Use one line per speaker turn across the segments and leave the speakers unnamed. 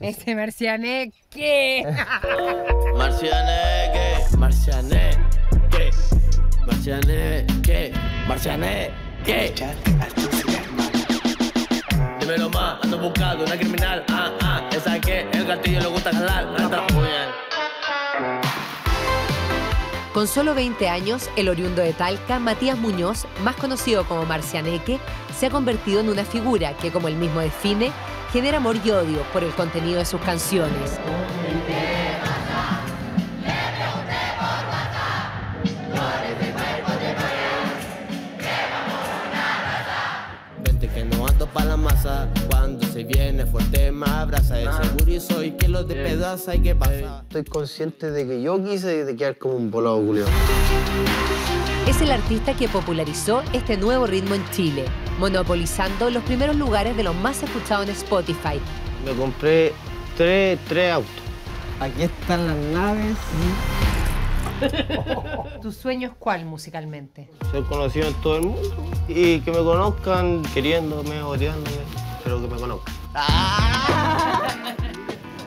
Ese marcianeque.
Marcianeque, marcianeque, marcianeque, marcianeque. Dímelo más, ando buscando una criminal. Ah, ah, esa que el gatillo le gusta jalar. Anda.
Con solo 20 años, el oriundo de Talca, Matías Muñoz, más conocido como Marcianeque, se ha convertido en una figura que, como él mismo define, genera amor y odio por el contenido de sus canciones.
Vente que no ando pa' la masa. Cuando se viene fuerte me abraza. El seguro y soy que los despedaza y que pasa.
Estoy consciente de que yo quise de quedar como un volado culiao.
Es el artista que popularizó este nuevo ritmo en Chile, monopolizando los primeros lugares de los más escuchados en Spotify.
Me compré tres, tres autos.
Aquí están las naves.
¿Tu sueño es cuál musicalmente?
Ser conocido en todo el mundo y que me conozcan queriéndome, odiándome, pero que me conozcan.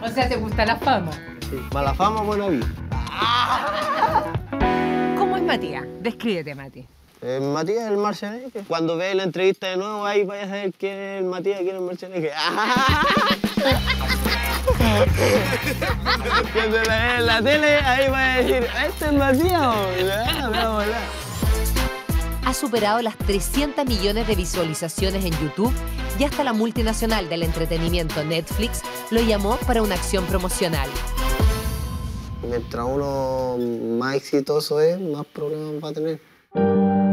O sea, ¿te gusta la fama?
Sí. Mala fama, buena vida.
¿Cómo es Matías? Descríbete, Mati.
Eh, Matías el Marcianeque. Cuando veas la entrevista de nuevo, ahí vayas a saber quién es el Matías, quién es el Marcianeque. Cuando la veas en la tele, ahí vas a decir, este es Matías. o". Ah.
Ha superado las 300 millones de visualizaciones en YouTube y hasta la multinacional del entretenimiento Netflix lo llamó para una acción promocional.
Mientras uno más exitoso es, más problemas va a tener.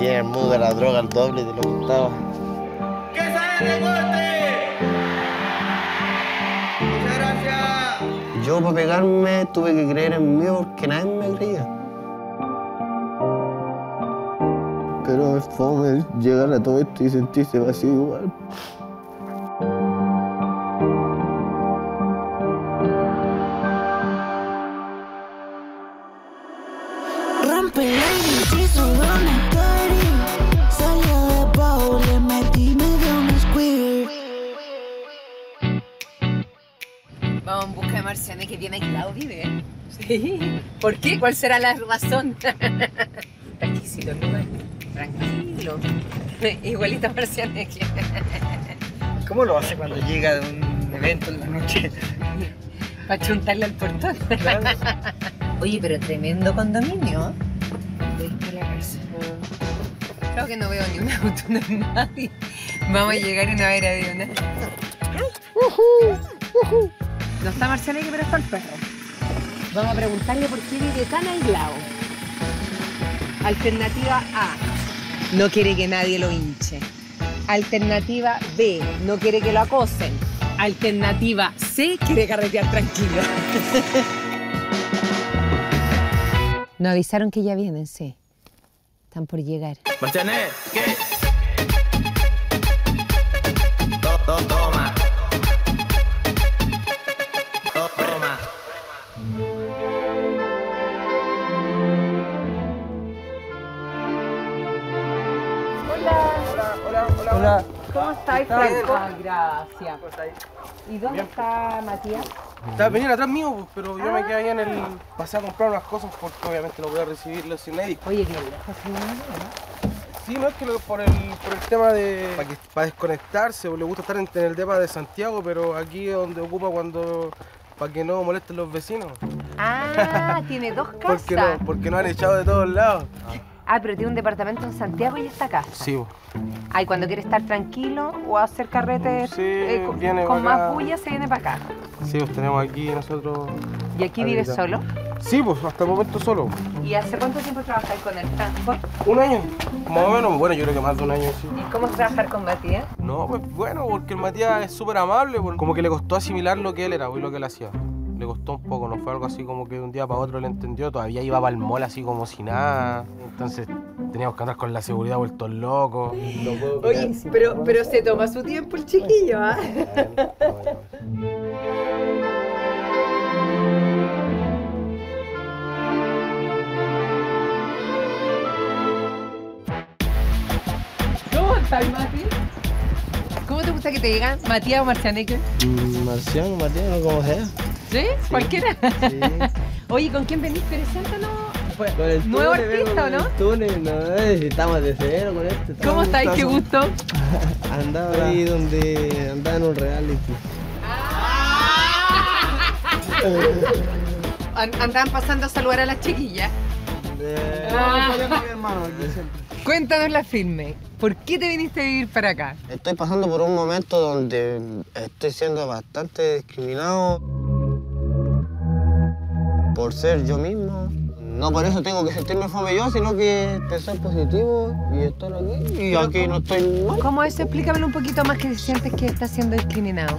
En el mundo de la droga al doble de lo que estaba. Yo para pegarme tuve que creer en mí porque nadie me creía. Pero es fome llegar a todo esto y sentirse vacío igual.
¿Viene Claudia, ¿eh? Sí. ¿Por qué? ¿Cuál será la razón? Exquisito el lugar. Tranquilo. Igualita Marcianeque.
¿Cómo lo hace cuando llega de un evento en la noche?
Para chuntarle al portón. Oye, pero tremendo condominio. Desde la casa. Creo que no veo ni un auto, no hay nadie. Vamos a llegar y no va a haber habido nada. No está Marcianeque, pero está el perro. Vamos a preguntarle por qué vive tan aislado. Alternativa A. No quiere que nadie lo hinche. Alternativa B. No quiere que lo acosen. Alternativa C. Quiere carretear tranquilo. Nos avisaron que ya vienen, sí. Están por llegar.
Marcianeque.
¿Cómo estáis, Franco? gracias. ¿Y dónde está Matías?
Estaba venir atrás mío, pues, pero yo me quedé ahí en el. Pasé a comprar unas cosas porque obviamente no voy a recibirlo sin médico.
Oye, qué lejos, sí, ¿no?
Sí, no es que lo- por, el, por el tema de. Para, que, para desconectarse, o le gusta estar en, en el depa de Santiago, pero aquí es donde ocupa cuando. Para que no molesten los vecinos.
Ah, tiene dos casas.
Porque no, porque no han echado de todos lados.
Ah, pero tiene un departamento en Santiago y esta casa.
Sí, pues.
Ay, cuando quiere estar tranquilo o hacer carretes
Sí,
eh, con,
viene
con
para acá.
más bulla, se viene para acá.
sí, pues tenemos aquí nosotros.
¿Y aquí vives solo?
Sí, pues hasta el momento solo.
¿Y hace cuánto tiempo trabajáis con el transporte?
Un año, más o menos. Bueno, yo creo que más de un año, sí.
¿Y cómo es trabajar con Matías?
No, pues bueno, porque el Matías es súper amable, como que le costó asimilar lo que él era y lo que él hacía. Le costó un poco, no fue algo así como que de un día para otro él entendió, todavía iba para el mall así como si nada. Entonces teníamos que andar con la seguridad vueltos locos.
Oye, pero, pero se toma su tiempo el chiquillo, ¿ah? ¿Cómo estás, Mati? ¿Cómo te gusta que te digan Matías o Marcianeque?
Mm, Marciano, Marciano, como sea.
¿Sí? ¿Cualquiera?
Sí.
Oye, ¿con quién venís? Preséntanos. Pues,
Con el
¿Nuevo
túnel,
artista o no?
con el túnel, no, necesitamos de cero con esto.
¿Cómo estáis? Qué gusto.
Andaba ahí donde andaba en un reality.
An- Andaban pasando a saludar a las chiquillas.
Ah.
Cuéntanos la firme. ¿Por qué te viniste a vivir para acá?
Estoy pasando por un momento donde estoy siendo bastante discriminado por ser yo mismo. No por eso tengo que sentirme fome yo, sino que pensar positivo y estar aquí. Y aquí no estoy mal.
¿Cómo es eso? Explícamelo un poquito más que sientes que estás siendo discriminado.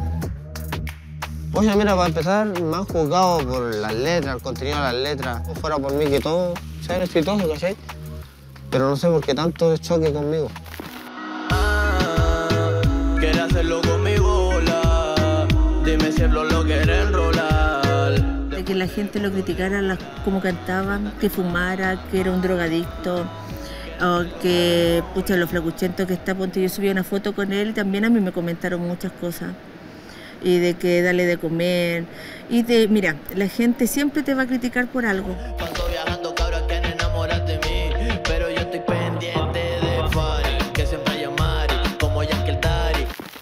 Oye, mira, para empezar, me han juzgado por las letras, el contenido de las letras. Fuera por mí que todo sea exitoso, ¿cachai? Pero no sé por qué tanto choque conmigo.
Quiere hacerlo conmigo, hola. Dime si lo quiere enrolar.
de que la gente lo criticara las, cómo cantaban, que fumara, que era un drogadicto, que, pucha, lo flacuchento que está, ponte, yo subí una foto con él y también a mí me comentaron muchas cosas. Y de que dale de comer. Y de, mira, la gente siempre te va a criticar por algo.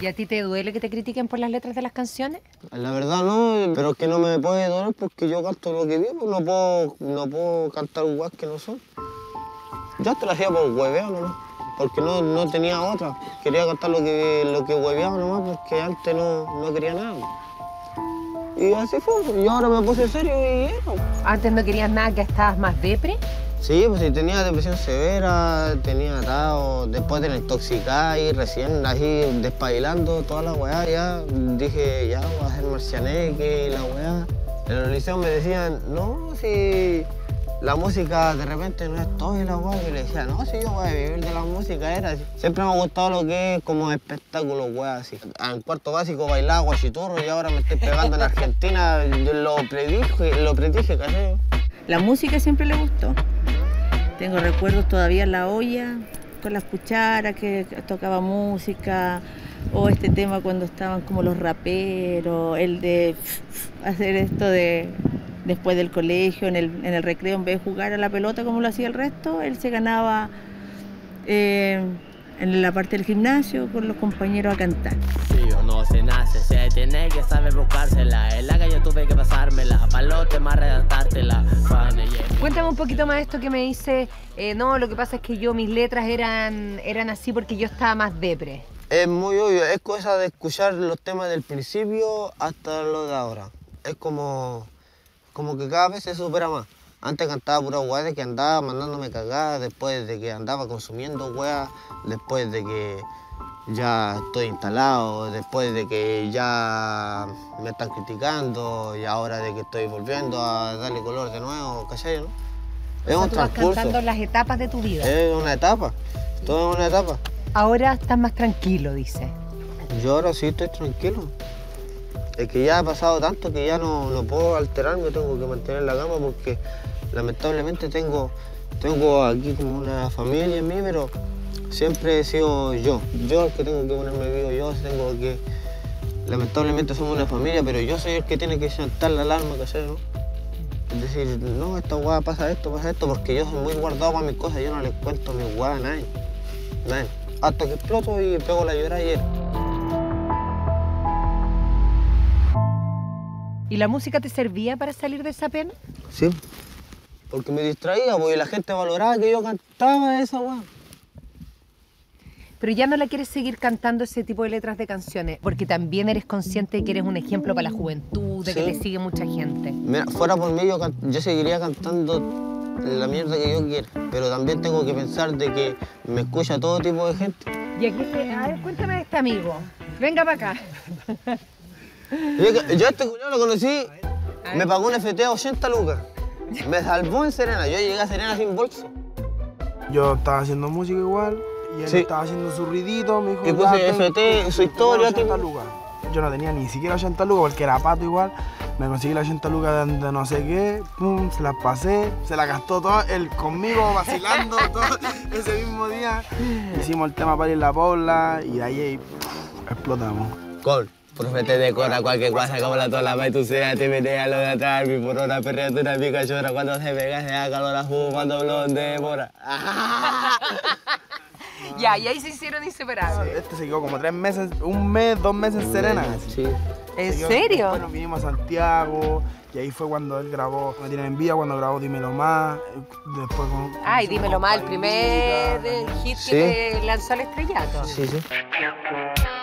¿Y a ti te duele que te critiquen por las letras de las canciones?
La verdad no, pero es que no me puede doler porque yo canto lo que vivo, no puedo, no puedo cantar guas que no son. Yo te lo hacía por hueveo nomás, porque no, no tenía otra. Quería cantar lo que, lo que hueveaba nomás porque antes no, no quería nada. Y así fue, y ahora me puse serio y era.
Antes no querías nada, que estabas más depre.
Sí, pues sí, tenía depresión severa, tenía atado, después de la intoxicada y recién así despabilando toda la weá, ya dije, ya voy a hacer marcianeque y la weá. En el liceo me decían, no, si la música de repente no es todo y la weá, y le decía, no, si yo voy a vivir de la música, era así. Siempre me ha gustado lo que es como espectáculo, weá, así. En cuarto básico bailaba guachiturro y ahora me estoy pegando en Argentina, yo lo predije, lo predije, ¿cachai?
La música siempre le gustó. Tengo recuerdos todavía en la olla, con las cucharas que tocaba música, o este tema cuando estaban como los raperos, el de hacer esto de después del colegio, en el, en el recreo, en vez de jugar a la pelota como lo hacía el resto, él se ganaba eh, en la parte del gimnasio con los compañeros a cantar.
Sí o no se nace, se tiene que saber buscársela. En la calle tuve que pasármela, palote más redactártela.
Cuéntame un poquito más esto que me dice, eh, no, lo que pasa es que yo, mis letras eran, eran así porque yo estaba más depre.
Es muy obvio, es cosa de escuchar los temas del principio hasta lo de ahora. Es como, como que cada vez se supera más. Antes cantaba pura weá de que andaba mandándome cagar, después de que andaba consumiendo weá, después de que ya estoy instalado, después de que ya me están criticando y ahora de que estoy volviendo a darle color de nuevo, ¿cachai? No? Es
O sea,
un
tú vas
transcurso,
cantando las etapas de tu vida.
es una etapa, todo es una etapa.
Ahora estás más tranquilo, dice.
Yo ahora sí estoy tranquilo. Es que ya ha pasado tanto que ya no, no puedo alterarme, tengo que mantener la cama porque lamentablemente tengo, tengo aquí como una familia en mí, pero siempre he sido yo. Yo el que tengo que ponerme vivo, yo tengo que... Lamentablemente somos una familia, pero yo soy el que tiene que saltar la alarma, ¿cachai? ¿no? Es decir, no, esta weá pasa esto, pasa esto, porque yo soy muy guardado para mis cosas, yo no les cuento mis weá a nadie. Nadie. Hasta que exploto y pego la llorada y era.
¿Y la música te servía para salir de esa pena?
Sí. Porque me distraía, porque la gente valoraba que yo cantaba esa weá.
Pero ya no la quieres seguir cantando ese tipo de letras de canciones, porque también eres consciente de que eres un ejemplo para la juventud, de que te sigue mucha gente.
Mira, fuera por mí yo, seguiría cantando la mierda que yo quiera, pero también tengo que pensar de que me escucha todo tipo de gente.
Y aquí, a ver, cuéntame de este amigo. Venga para acá.
Yo, yo a este lo conocí, me pagó un FT a 80 lucas. Me salvó en Serena, yo llegué a Serena sin bolso.
Yo estaba haciendo música igual y él
Sí.
estaba haciendo su ruidito, me dijo.
Y puse
"Ya, ten-
FT,
ten-
su historia,
80
tipo".
lucas. Yo no tenía ni siquiera 80 lucas porque era pato igual. Me conseguí la 80 lucas de, de no sé qué, pum, se las pasé, se la gastó todo, él conmigo vacilando todo ese mismo día. Hicimos el tema para ir la pobla y de ahí pff, explotamos.
Con Profeta de cora, cualquier cosa como la tola, y tú seas, te metes a lo de atrás, mi porona, perreatura, mi cachorra, cuando se pega, se da calor, la jugo, cuando blonde, mora.
Ya, y ahí se hicieron inseparables.
Este se quedó como tres meses, un mes, dos meses en Serena.
Sí.
¿En serio?
Nos vinimos a Santiago y ahí fue cuando él grabó Me tienen en vida, cuando grabó Dímelo Más. Después con,
Ay, dímelo mal, el primer hit
Sí.
que lanzó al estrellato.
Sí, sí.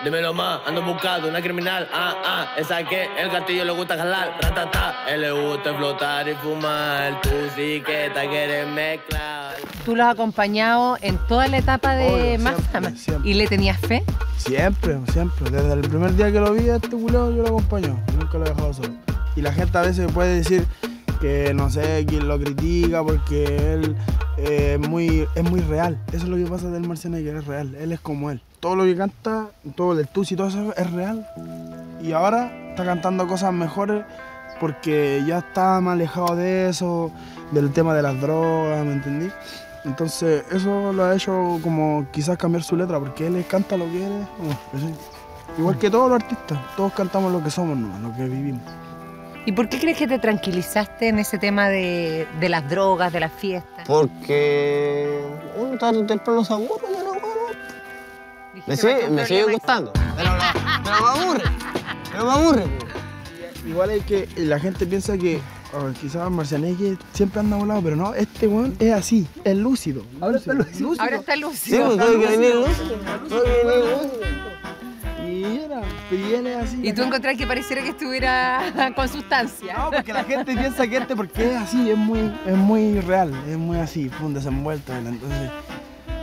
Dímelo más, ando buscando una criminal, ah, ah, esa que el gatillo le gusta jalar, ratata, él le gusta explotar y fumar, tú sí que te quieres mezclar.
Tú lo has acompañado en toda la etapa de Más
siempre.
¿Y le tenías fe?
Siempre, siempre. Desde el primer día que lo vi a este culeo yo lo acompaño. Nunca lo he dejado solo. Y la gente a veces puede decir que no sé quién lo critica porque él eh, muy, es muy real. Eso es lo que pasa del Marcianeque, es real. Él es como él. Todo lo que canta, todo el tusi todo eso es real. Y ahora está cantando cosas mejores porque ya está más alejado de eso, del tema de las drogas, ¿me entendí? Entonces eso lo ha hecho como quizás cambiar su letra porque él canta lo que él es. Igual que todos los artistas, todos cantamos lo que somos, ¿no? lo que vivimos.
¿Y por qué crees que te tranquilizaste en ese tema de, de las drogas, de las fiestas?
Porque uno tarde o temprano se aburre de
Dijiste,
Me sigue,
"Cualquier
me sigue gustando. Pero, pero me aburre. Pero me aburre.
Igual es que la gente piensa que oh, quizás Marcianeque siempre anda volado, pero no, este weón es así, es lúcido. Ahora está lúcido.
Ahora está
Sí,
lúcido.
pues que venir lúcido. Lúcido.
Y era, y él es así.
Y tú
acá.
encontrás que pareciera que estuviera con sustancia.
No, porque la gente piensa que este, porque es así, es muy, es muy real, es muy así, fue un desenvuelto. Entonces,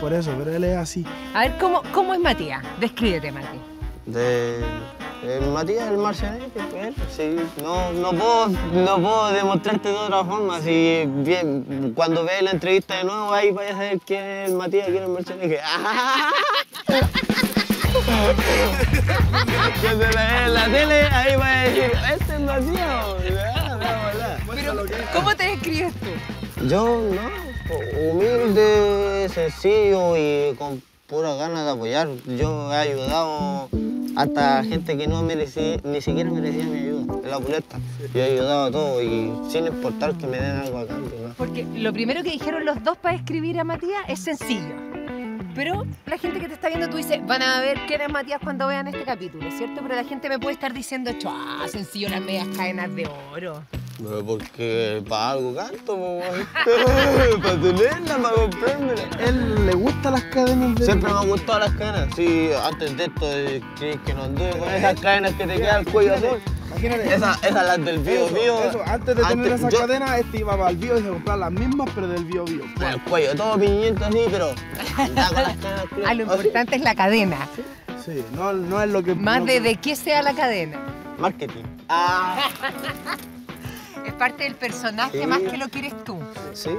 por eso, pero él es así.
A ver, ¿cómo, cómo es Matías? Descríbete, Matías.
De, de Matías el Marcianeque, pues, él, sí. No, no, puedo, no puedo demostrarte de otra forma. Si bien, cuando veas la entrevista de nuevo, ahí vayas a saber quién es el Matías, quién es el Marcianeque. Cuando la la tele, ahí vas a decir, este es bla.
Pero, ¿cómo te describes tú?
Yo no, humilde, sencillo y con pura ganas de apoyar. Yo he ayudado hasta gente que no merecía, ni siquiera merecía mi ayuda, en la puleta. Yo he ayudado a todos y sin importar que me den algo a cambio. ¿no?
Porque lo primero que dijeron los dos para escribir a Matías es sencillo. Pero la gente que te está viendo, tú dices, van a ver quién es Matías cuando vean este capítulo, ¿cierto? Pero la gente me puede estar diciendo, chua, sencillo las medias cadenas de oro.
Pero porque para algo canto, para tenerla, para comprármela.
Él le gustan las cadenas de...
Siempre me han gustado las cadenas. Sí, antes de esto, eh, creí que no anduve con esas cadenas que te quedan el cuello azul.
Imagínate.
Esas esas las del bio
Eso,
bio.
eso, antes de tener esa
yo-
cadena, este iba para el bio y se compraba las mismas, pero del bio bio.
El cuello todo piñento así, pero cadenas
Ah, lo
así.
importante es la cadena.
Sí, no, no es lo que...
Más
no-
de de qué sea la cadena.
Marketing. Ah,
Es parte del personaje
Sí.
más que lo quieres tú.
sí.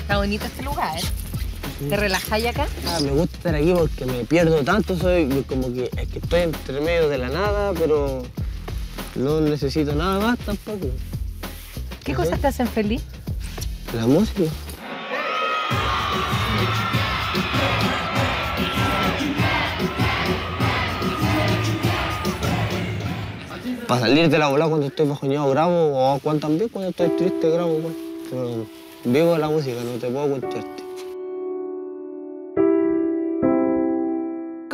Está bonito este lugar. ¿Te relajáis acá?
Ah, me gusta estar aquí porque me pierdo tanto, soy como que es que estoy entre medio de la nada, pero no necesito nada más tampoco.
¿Qué cosas te hacen feliz?
La música. Para salir de la bola cuando estoy bajoneado grabo, o cuando también cuando estoy triste grabo, igual. Pero vivo la música, no te puedo contarte.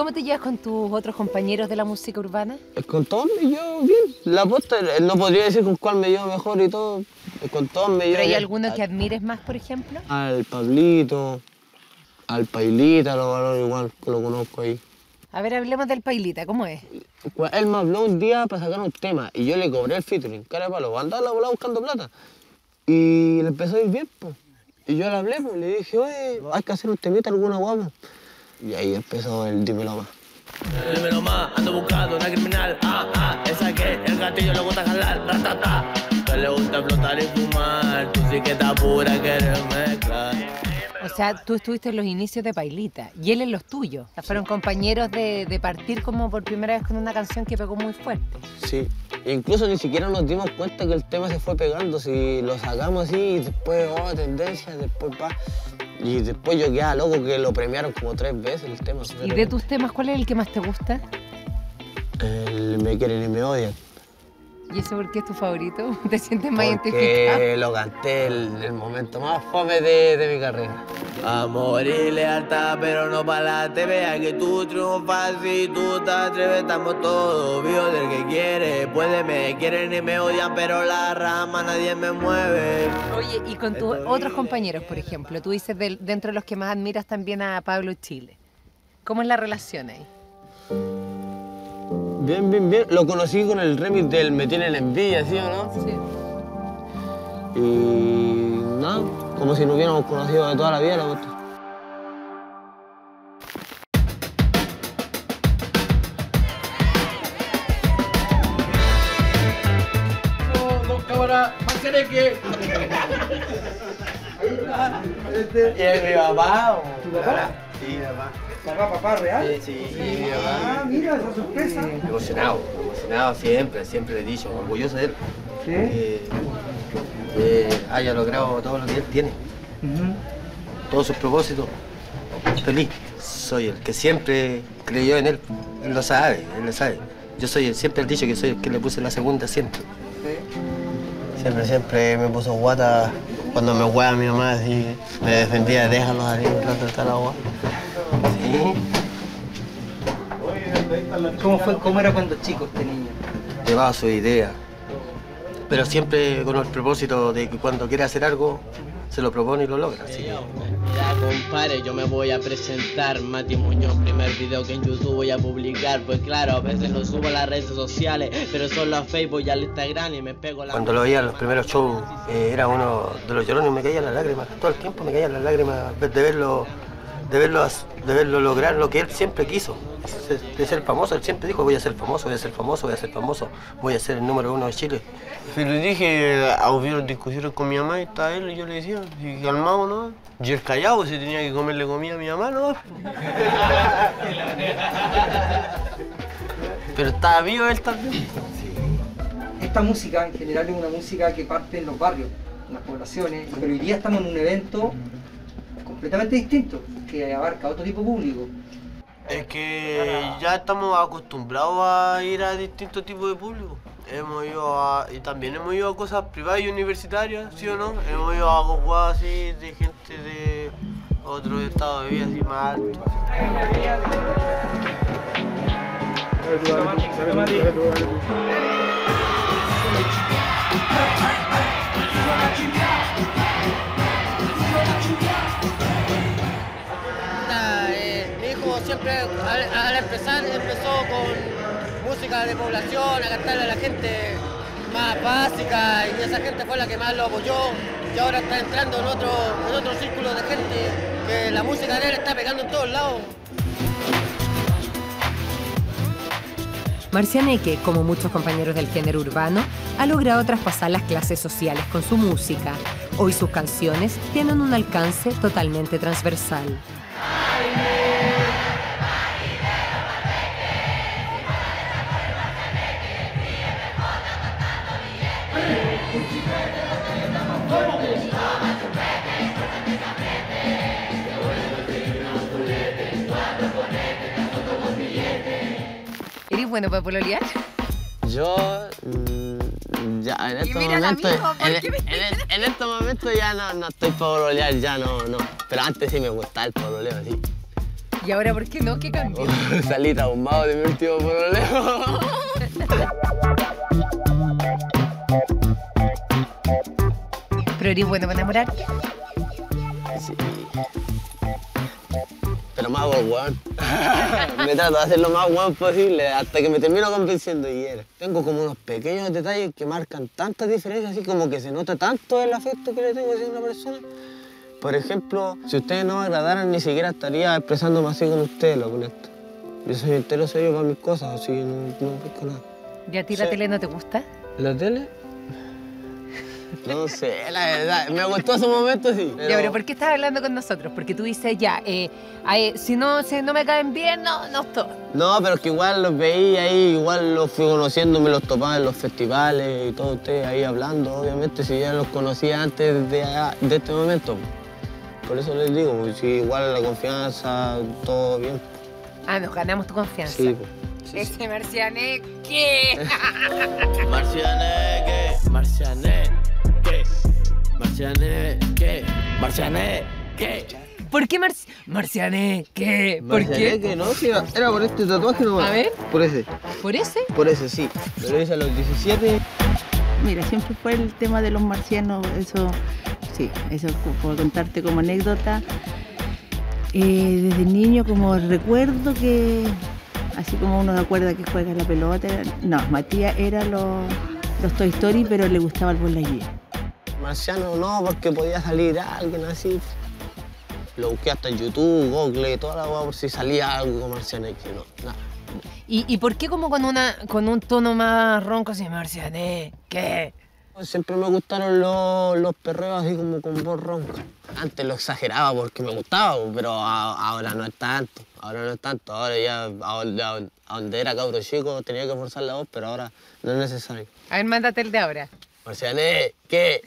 ¿Cómo te llevas con tus otros compañeros de la música urbana?
Eh, Con todos me llevo bien. La posta, eh, no podría decir con cuál me llevo mejor y todo. Eh, Con todos me llevo
¿Pero hay
bien.
alguno que admires más, por ejemplo?
Al Pablito, al Pailita, lo valoro igual, que lo conozco ahí.
A ver, hablemos del Pailita, ¿cómo es?
Pues Él me habló un día para sacar un tema y yo le cobré el featuring, cara de palo, andaba la bola buscando plata. Y le empezó a ir bien, pues. Y yo le hablé, pues, le dije, oye, hay que hacer un temita, alguna guapa. Y ahí empezó el más.
Dímelo más, ando buscando una criminal, ah, ah, esa que el gatillo le gusta jalar, ratata, que le gusta explotar y fumar, tú sí que estás pura, quieres mezclar.
O sea, tú estuviste en los inicios de Pailita y él en los tuyos. O sea, fueron compañeros de, de partir como por primera vez con una canción que pegó muy fuerte.
Sí, e incluso ni siquiera nos dimos cuenta que el tema se fue pegando, si lo sacamos así y después, oh, tendencia, después va. Y después yo quedaba loco que lo premiaron como tres veces el tema.
¿Y de tus temas cuál es el que más te gusta?
El Me quieren y me odian.
¿Y eso por qué es tu favorito? ¿Te sientes más identificado?
Porque lo canté el, el momento más fome de, de mi carrera.
Amor y lealtad, pero no para la TV. Que tú triunfas y tú te atreves. Estamos todos vivos del que quiere. Puede, me quieren y me odian, pero la rama nadie me mueve.
Oye, y con tus otros compañeros, por ejemplo, tú dices dentro de los que más admiras también a Pablo Chile. ¿Cómo es la relación ahí?
Bien, bien, bien. Lo conocí con el remix del Me tienen envidia, ¿sí o no?
Sí.
Y nada, como si nos hubiéramos conocido de toda la vida. La
cámaras, que
¿Y es mi papá?
¿Tu papá?
Sí, papá.
¿Papá, papá real?
Sí, sí, mi papá.
Ah, mira, esa sorpresa.
Emocionado, emocionado siempre, siempre le he dicho, orgulloso de él.
¿Sí?
Que, que haya logrado todo lo que él tiene, todos sus propósitos. Feliz. Soy el que siempre creyó en él. Él lo sabe, él lo sabe. Yo soy el, siempre he dicho que soy el que le puse la segunda siempre.
Siempre, siempre me puso guata cuando me hueá mi mamá, así me defendía, déjalo ahí un rato está el agua.
Sí,
¿Cómo, fue, ¿Cómo era cuando chico este niño?
llevaba su idea. Pero siempre con el propósito de que cuando quiere hacer algo, se lo propone y lo logra. Así que
Mira, compadre, yo me voy a presentar. Mati Muñoz, primer video que en YouTube voy a publicar. Pues claro, a veces lo subo a las redes sociales, pero solo a Facebook y al Instagram y me pego la.
Cuando lo veía en los primeros shows, eh, era uno de los llorones, me caían las lágrimas. Todo el tiempo me caían las lágrimas de verlo, de verlo, de verlo lograr lo que él siempre quiso. De- ser famoso, él siempre dijo, voy a ser famoso, voy a ser famoso, voy a ser famoso, voy a ser el número uno de Chile.
Y le dije, ah, hubieron discusiones con mi mamá y estaba él y yo le decía, y calmado, ¿no? Y el callado, si tenía que comerle comida a mi mamá, ¿no? Pero estaba vivo él también.
Esta música en general es una música que parte en los barrios, en las poblaciones, pero hoy día estamos en un evento completamente distinto, que abarca otro tipo de público.
Es que ya estamos acostumbrados a ir a distintos tipos de público. Hemos ido a, y también hemos ido a cosas privadas y universitarias, ¿sí o no? Hemos ido a cosas así de gente de otro estado de vida así más alto.
Al empezar empezó con música de población, a cantarle a la gente más básica y esa gente fue la que más lo apoyó y ahora está entrando en otro, en otro círculo de gente que la música de él está pegando en todos lados.
Marcianeque, como muchos compañeros del género urbano, ha logrado traspasar las clases sociales con su música. Hoy sus canciones tienen un alcance totalmente transversal. Bueno para pololear?
Yo mm, ya en
la
momentos,
misma, ¿por
en, en- en estos momentos ya no, no estoy para pololear, ya no, no. Pero antes sí me gustaba el pololeo, sí.
¿Y ahora por qué no? ¿Qué cambió?
Salí traumado de mi último pololeo.
¿Pero eres bueno para enamorar?
Sí. Por weón. me trato de hacer lo más weón posible hasta que me termino convenciendo y era. Tengo como unos pequeños detalles que marcan tantas diferencias, así como que se nota tanto el afecto que le tengo hacia una persona. Por ejemplo, si ustedes no me agradaran, ni siquiera estaría expresándome así con ustedes, lo conecto. Yo soy entero serio para mis cosas, así que no, no pesco nada.
¿Y a ti la tele no te gusta?
¿La tele? No sé, la verdad. Me gustó ese momento, sí.
Ya, pero ¿por qué estás hablando con nosotros? Porque tú dices, ya, eh, ay, si, no, si no me caen bien, no, no estoy.
No, pero es que igual los veía ahí, igual los fui conociendo, me los topaba en los festivales y todo ustedes ahí hablando, obviamente, si ya los conocía antes de, de este momento. Por eso les digo, pues, si igual la confianza, todo bien.
Ah, nos ganamos tu confianza.
Sí, pues.
Ese Marciané, ¿qué?
Marciané, ¿qué? Marciané, ¿qué? Marciané, ¿qué?
¿Por qué Mar Marciané? ¿Qué? ¿Por
Marciané,
qué?
que no, era, era por este tatuaje nomás.
A ver.
Por ese,
¿Por ese?
por ese, sí. Lo hice a los 17.
Mira, siempre fue el tema de los marcianos, eso, sí, eso por contarte como anécdota. Eh, desde niño como recuerdo que, así como uno se acuerda que juega la pelota, no, Matías era los, los Toy Story, pero le gustaba el Lightyear.
Marciano no, porque podía salir alguien así. Lo busqué hasta en YouTube, Google, toda la weá por si salía algo con Marciano que no, nada.
¿Y, ¿Y por qué como con, una, con un tono más ronco así, Marciané? ¿Qué?
Siempre me gustaron los, los perreos así como con voz ronca. Antes lo exageraba porque me gustaba, pero a- ahora no es tanto. Ahora no es tanto. Ahora ya, a a donde era cabro chico, tenía que forzar la voz, pero ahora no es necesario.
A ver, mándate el de ahora.
Marciané, ¿qué?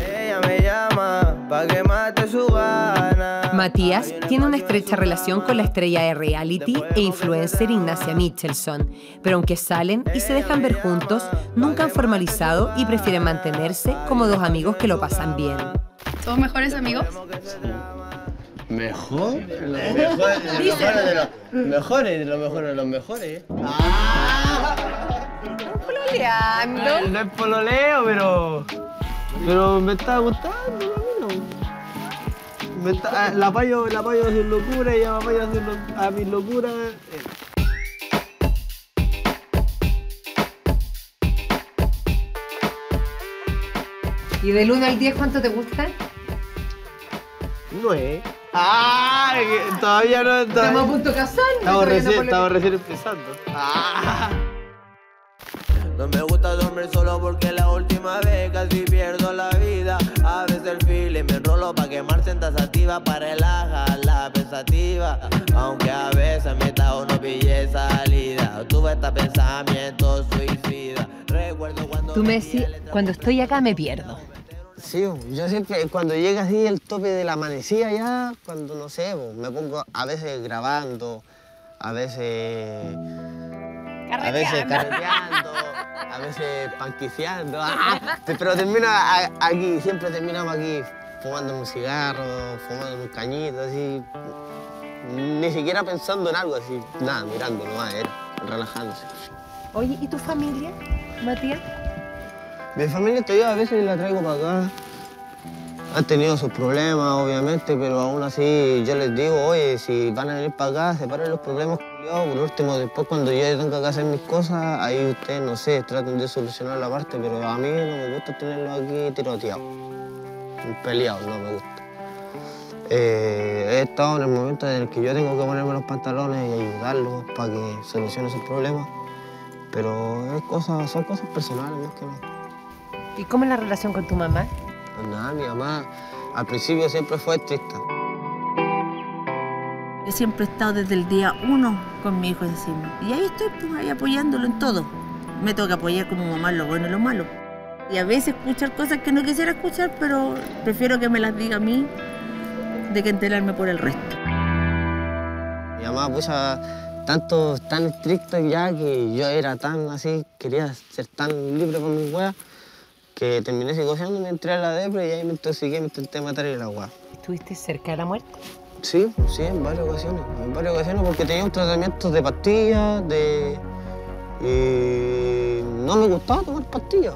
Ella me llama pa' que mate su gana.
Matías tiene una estrecha relación con la estrella de reality e influencer Ignacia Michelson, pero aunque salen y se dejan ver juntos, nunca han formalizado y prefieren mantenerse como dos amigos que lo pasan bien.
¿Somos mejores amigos?
¿Mejor? Los mejores, los mejores de los mejores, de los mejores de los mejores.
Pololeando.
No es pololeo, pero. Pero me está gustando, no. Me está, ah, la apayo, la apayo a sus locuras y ella me apayo a, a mis locuras. eh.
¿Y del 1 al 10 cuánto te gusta?
Nueve. ¡Ah! Todavía no.
Estamos a
Todavía,
punto de casar.
estamos,
todavía no
recién, estamos recién empezando. ¡Ah!
No me gusta dormir solo porque la última vez casi pierdo la vida. A veces el feeling me enrolo pa' quemar sentas activa para relajar la pensativa. Aunque a veces me tajo no pillé salida. Tuve este pensamiento suicida. Recuerdo cuando.
Tú me decís, cuando estoy acá me pierdo.
Sí, yo siempre, cuando llega así el tope de la amanecida ya, cuando no sé, me pongo a veces grabando, a veces. A veces carreteando, a veces panquiciando. ¡ah! Pero termina a- aquí, siempre terminamos aquí fumando un cigarro, fumando un cañito, así. Ni siquiera pensando en algo así, nada, mirando nomás, era, relajándose.
Oye, ¿y tu familia, Matías?
Mi familia todavía a veces la traigo para acá. Han tenido sus problemas, obviamente, pero aún así yo les digo, oye, si van a venir para acá, separen los problemas. Por último, después cuando yo tenga que hacer mis cosas, ahí ustedes, no sé, traten de solucionar la parte, pero a mí no me gusta tenerlos aquí tiroteados, peleados, no me gusta. Eh, he estado en el momento en el que yo tengo que ponerme los pantalones y ayudarlos para que solucionen sus problemas, pero es cosas, son cosas personales más que nada.
¿Y cómo es la relación con tu mamá?
Pues nada, mi mamá al principio siempre fue estricta.
Yo siempre he estado desde el día uno con mi hijo encima. Y ahí estoy, pues, ahí apoyándolo en todo. Me toca apoyar como mamá lo bueno y lo malo. Y a veces escuchar cosas que no quisiera escuchar, pero prefiero que me las diga a mí de que enterarme por el resto.
Mi mamá puso tanto, tan estricto ya que yo era tan así, quería ser tan libre con mis weas, que terminé psicoseando, me entré a la depre y ahí me intoxiqué, me intenté matar y la wea.
¿Estuviste cerca de la muerte?
Sí, sí, en varias ocasiones. En varias ocasiones porque tenía un tratamiento de pastillas, de... Y no me gustaba tomar pastillas.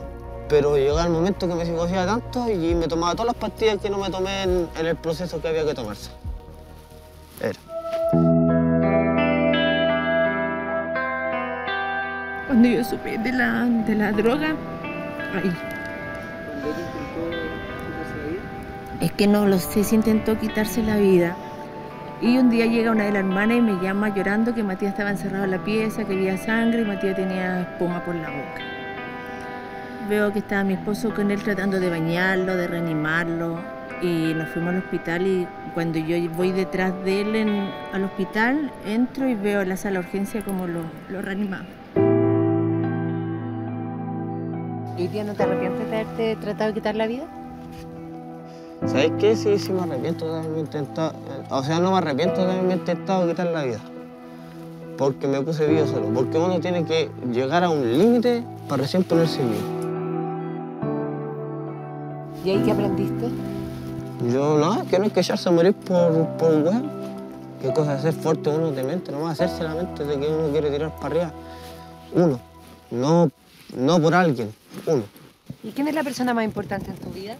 Pero llegaba el momento que me psicoseaba tanto y me tomaba todas las pastillas que no me tomé en, en el proceso que había que tomarse. Era.
Cuando yo supe de la, de la droga, ahí. Es que no lo sé si intentó quitarse la vida. Y un día llega una de las hermanas y me llama llorando que Matías estaba encerrado en la pieza, que había sangre y Matías tenía espuma por la boca. Veo que estaba mi esposo con él tratando de bañarlo, de reanimarlo. Y nos fuimos al hospital y cuando yo voy detrás de él al hospital, entro y veo en la sala de urgencia como lo, lo reanimaba.
¿Y hoy día no te arrepientes de haberte tratado de quitar la vida?
¿Sabes qué? Sí, sí me arrepiento de haberme intentado, o sea, no me arrepiento de haberme intentado quitar la vida. Porque me puse vivo solo. Porque uno tiene que llegar a un límite para recién ponerse vivo.
¿Y ahí qué aprendiste?
Yo no, que no hay que echarse a morir por, por un weón. Qué cosa ser fuerte uno de mente, no va a hacerse la mente de que uno quiere tirar para arriba. Uno, no, no por alguien, uno.
¿Y quién es la persona más importante en tu vida?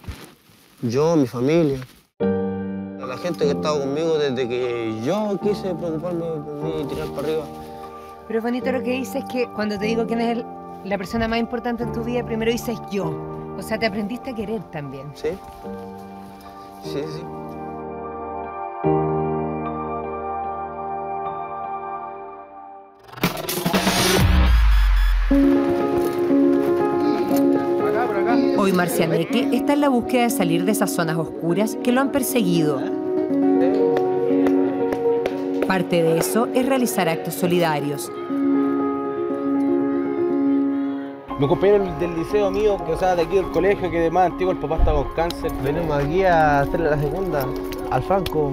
Yo, mi familia, la gente que ha estado conmigo desde que yo quise preocuparme por mí y tirar para arriba.
Pero bonito lo que dices es que cuando te digo quién es el- la persona más importante en tu vida, primero dices yo. O sea, te aprendiste a querer también.
Sí, sí, sí.
Hoy Marcianeque está en la búsqueda de salir de esas zonas oscuras que lo han perseguido. Parte de eso es realizar actos solidarios.
Mi compañero del liceo mío, que o sea, de aquí del colegio, que de más antiguo, el papá está con cáncer.
Venimos aquí a hacerle la segunda al Franco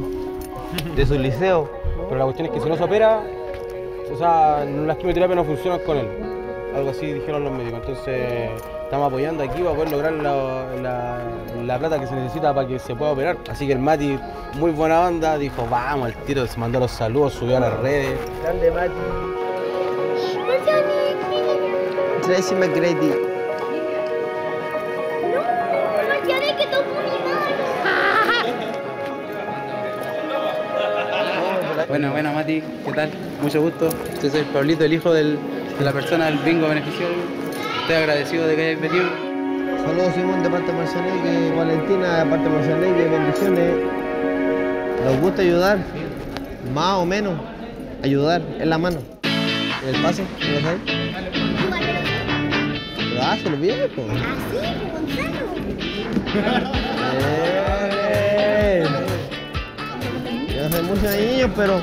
de su liceo.
Pero la cuestión es que si no se opera, o sea, las quimioterapias no funcionan con él. Algo así dijeron los médicos. Entonces, estamos apoyando aquí para poder lograr la, la- la plata que se necesita para que se pueda operar. Así que el Mati, muy buena onda, dijo, vamos al tiro, se mandó los saludos, subió a las redes.
Grande Mati. Tracy McGrady.
Bueno, bueno, Mati, ¿qué tal? Mucho gusto. Yo soy Pablito, el hijo del- de la persona del bingo beneficiario. Estoy agradecido de que hayáis venido.
Saludos Simón de parte de Marcianeque, Valentina de parte de Marcianeque, bendiciones. Nos gusta ayudar, más o menos, ayudar en la mano. En el paso, ¿no lo sabes? Pero hazlo bien, pues. Bien. Yo no soy mucho de niños, pero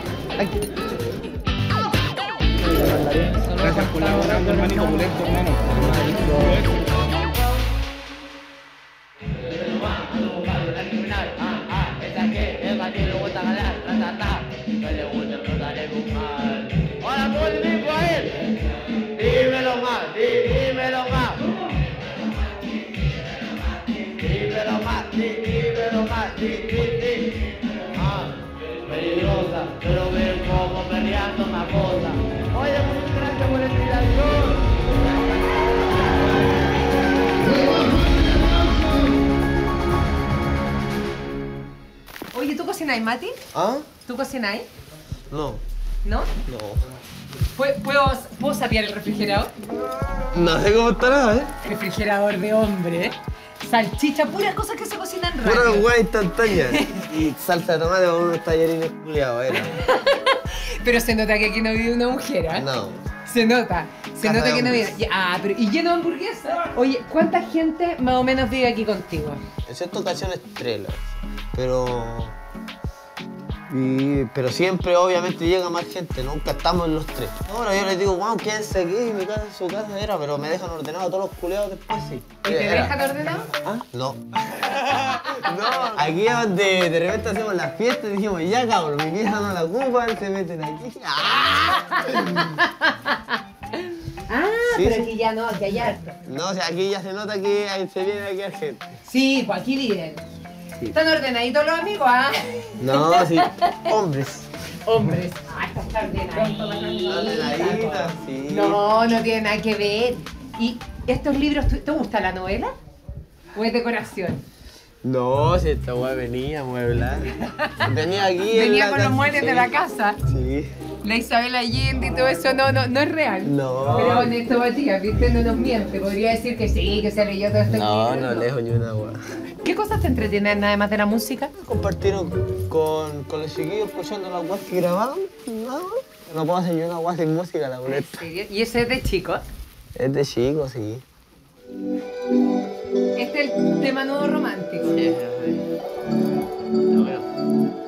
Gracias por Pulento, hermano.
Cocináis, Mati?
¿Ah?
¿Tú cocináis?
No,
¿No?
no.
¿Puedo, puedo, sapear el refrigerador?
No sé cómo estará, ¿eh?
Refrigerador de hombre. Salchicha, puras cosas que se cocinan rápido.
hueá instantánea. y salsa de tomate con unos tallarines culiados, era.
Pero se nota que aquí no vive una mujer, ¿eh?
No.
Se nota. Se
Casa
nota que no vive. Ah, pero y lleno de hamburguesas. Oye, ¿cuánta gente más o menos vive aquí contigo?
En ciertas ocasiones tres, la verdad. pero... y- pero siempre obviamente llega más gente, nunca estamos en los tres. Ahora yo les digo, wow, quédense aquí, mi casa, su casa era, pero me dejan ordenado todos los culiados después, sí.
¿Y te
Era.
dejan ordenado?
¿Ah? No. no. Aquí es donde de repente hacemos las fiestas y dijimos, ya cabrón, mi vieja no la ocupan, se meten aquí. ¡Ah!
Ah,
Sí,
pero
sí.
aquí ya no, aquí hay harto.
No, o sea, aquí ya se nota que se viene aquí a gente.
Sí, pues aquí viven. Están ordenaditos los amigos, ¿ah?
No, sí, hombres.
Hombres. Ah, esta está ordenadita.
Ordenadita, sí.
No, no tiene nada que ver. ¿Y estos libros, ¿tú- te gusta la novela? ¿O es decoración?
No, si esta weá venía a mueblar. Venía aquí en
Venía con los muebles de la casa.
Sí.
La Isabel Allende y todo eso, no, no, no es real.
No.
Pero honesto, Matías, viste, no nos miente. Podría decir que sí, que se leyó todo esto.
No, no lejos ni una weá.
¿Qué cosas te entretienen además de la música?
Compartir con, con los chiquillos escuchando las weas que grabamos. No, no puedo hacer ni una weá sin música, la boleta.
¿Y ese es de chico?
Es de chico, sí.
Este es el tema nuevo romántico.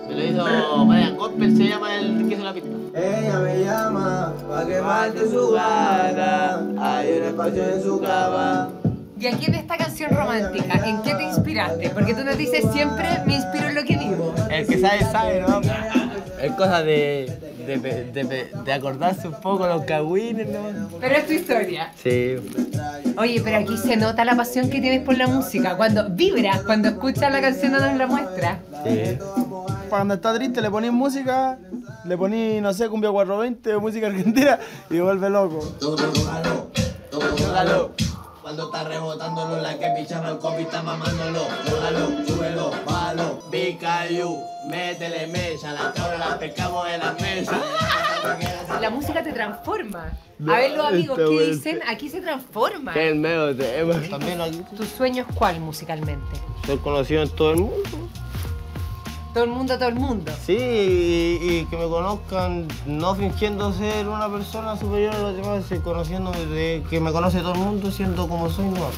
Me lo hizo Brian Gospel, se llama el que hizo la pista. Ella me llama pa' que mate su gana. Hay un espacio en su cama.
Y aquí en esta canción romántica, ¿en qué te inspiraste? Porque tú nos dices siempre, me inspiro en lo que digo.
El que sabe, sabe, ¿no? Es cosa de, de, de, de acordarse un poco los cagüines, ¿no?
Pero es tu historia.
Sí.
Oye, pero aquí se nota la pasión que tienes por la música. Cuando vibras, cuando escuchas la canción no nos la muestra.
Sí.
Cuando está triste le ponís música, le ponís, no sé, cumbia 420 o música argentina y vuelve loco.
Tócalo. Cuando está rebotándolo, la que pichaba el copy está mamándolo. Tócalo, súbelo, bájalo. Picayu, métele mecha. Las cabras las pescamos en la mesa.
La música te transforma. A ver los amigos, ¿qué
bueno.
dicen? Aquí se transforma.
Que el medio tema.
También aquí
¿Tu sueño es cuál musicalmente?
soy conocido en todo el mundo.
Todo el mundo, todo el mundo.
Sí, y, y que me conozcan no fingiendo ser una persona superior a los demás, conociéndome, de, que me conoce todo el mundo siendo como soy, no.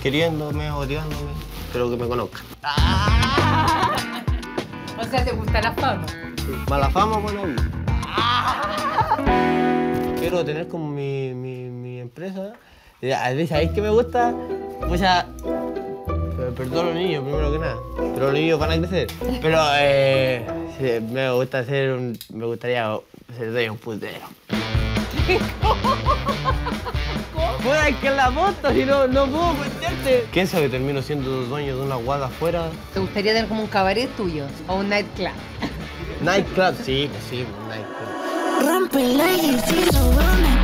Queriéndome, odiándome, pero que me conozcan.
O sea, ¿te gusta la fama?
Mala fama, buena vida. Quiero tener como mi, mi, mi empresa. A veces, ¿sabéis qué me gusta? Pues ya. Pero Perdón a los niños, primero que nada. Pero los niños van a crecer. Pero eh, sí, me gusta ser un. Me gustaría ser de un putero. Es que la moto, si no, no puedo meterte. ¿Quién sabe? Termino siendo dueño de una guada afuera.
¿Te gustaría tener como un cabaret tuyo o un nightclub?
Nightclub, sí, pues sí, un nightclub.
Rompe leyes y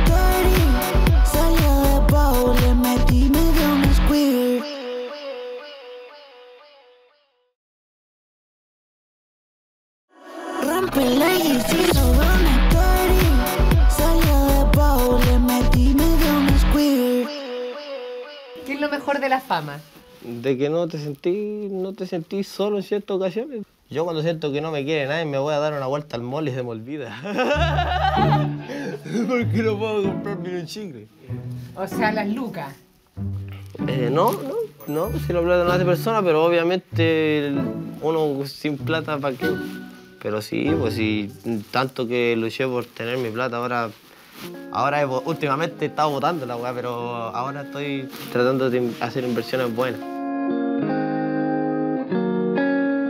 ¿Qué es lo mejor de la fama?
de que no te sentí, no te sentí solo en ciertas ocasiones. Yo cuando siento que no me quiere nadie me voy a dar una vuelta al mall y se me olvida. Porque no puedo comprarme un chicle.
O sea, las lucas.
Eh, no, no, no, si lo plata no hace persona, pero obviamente uno sin plata, ¿para qué? Pero sí, pues sí, tanto que luché por tener mi plata, ahora, ahora últimamente he estado votando la weá, pero ahora estoy tratando de hacer inversiones buenas.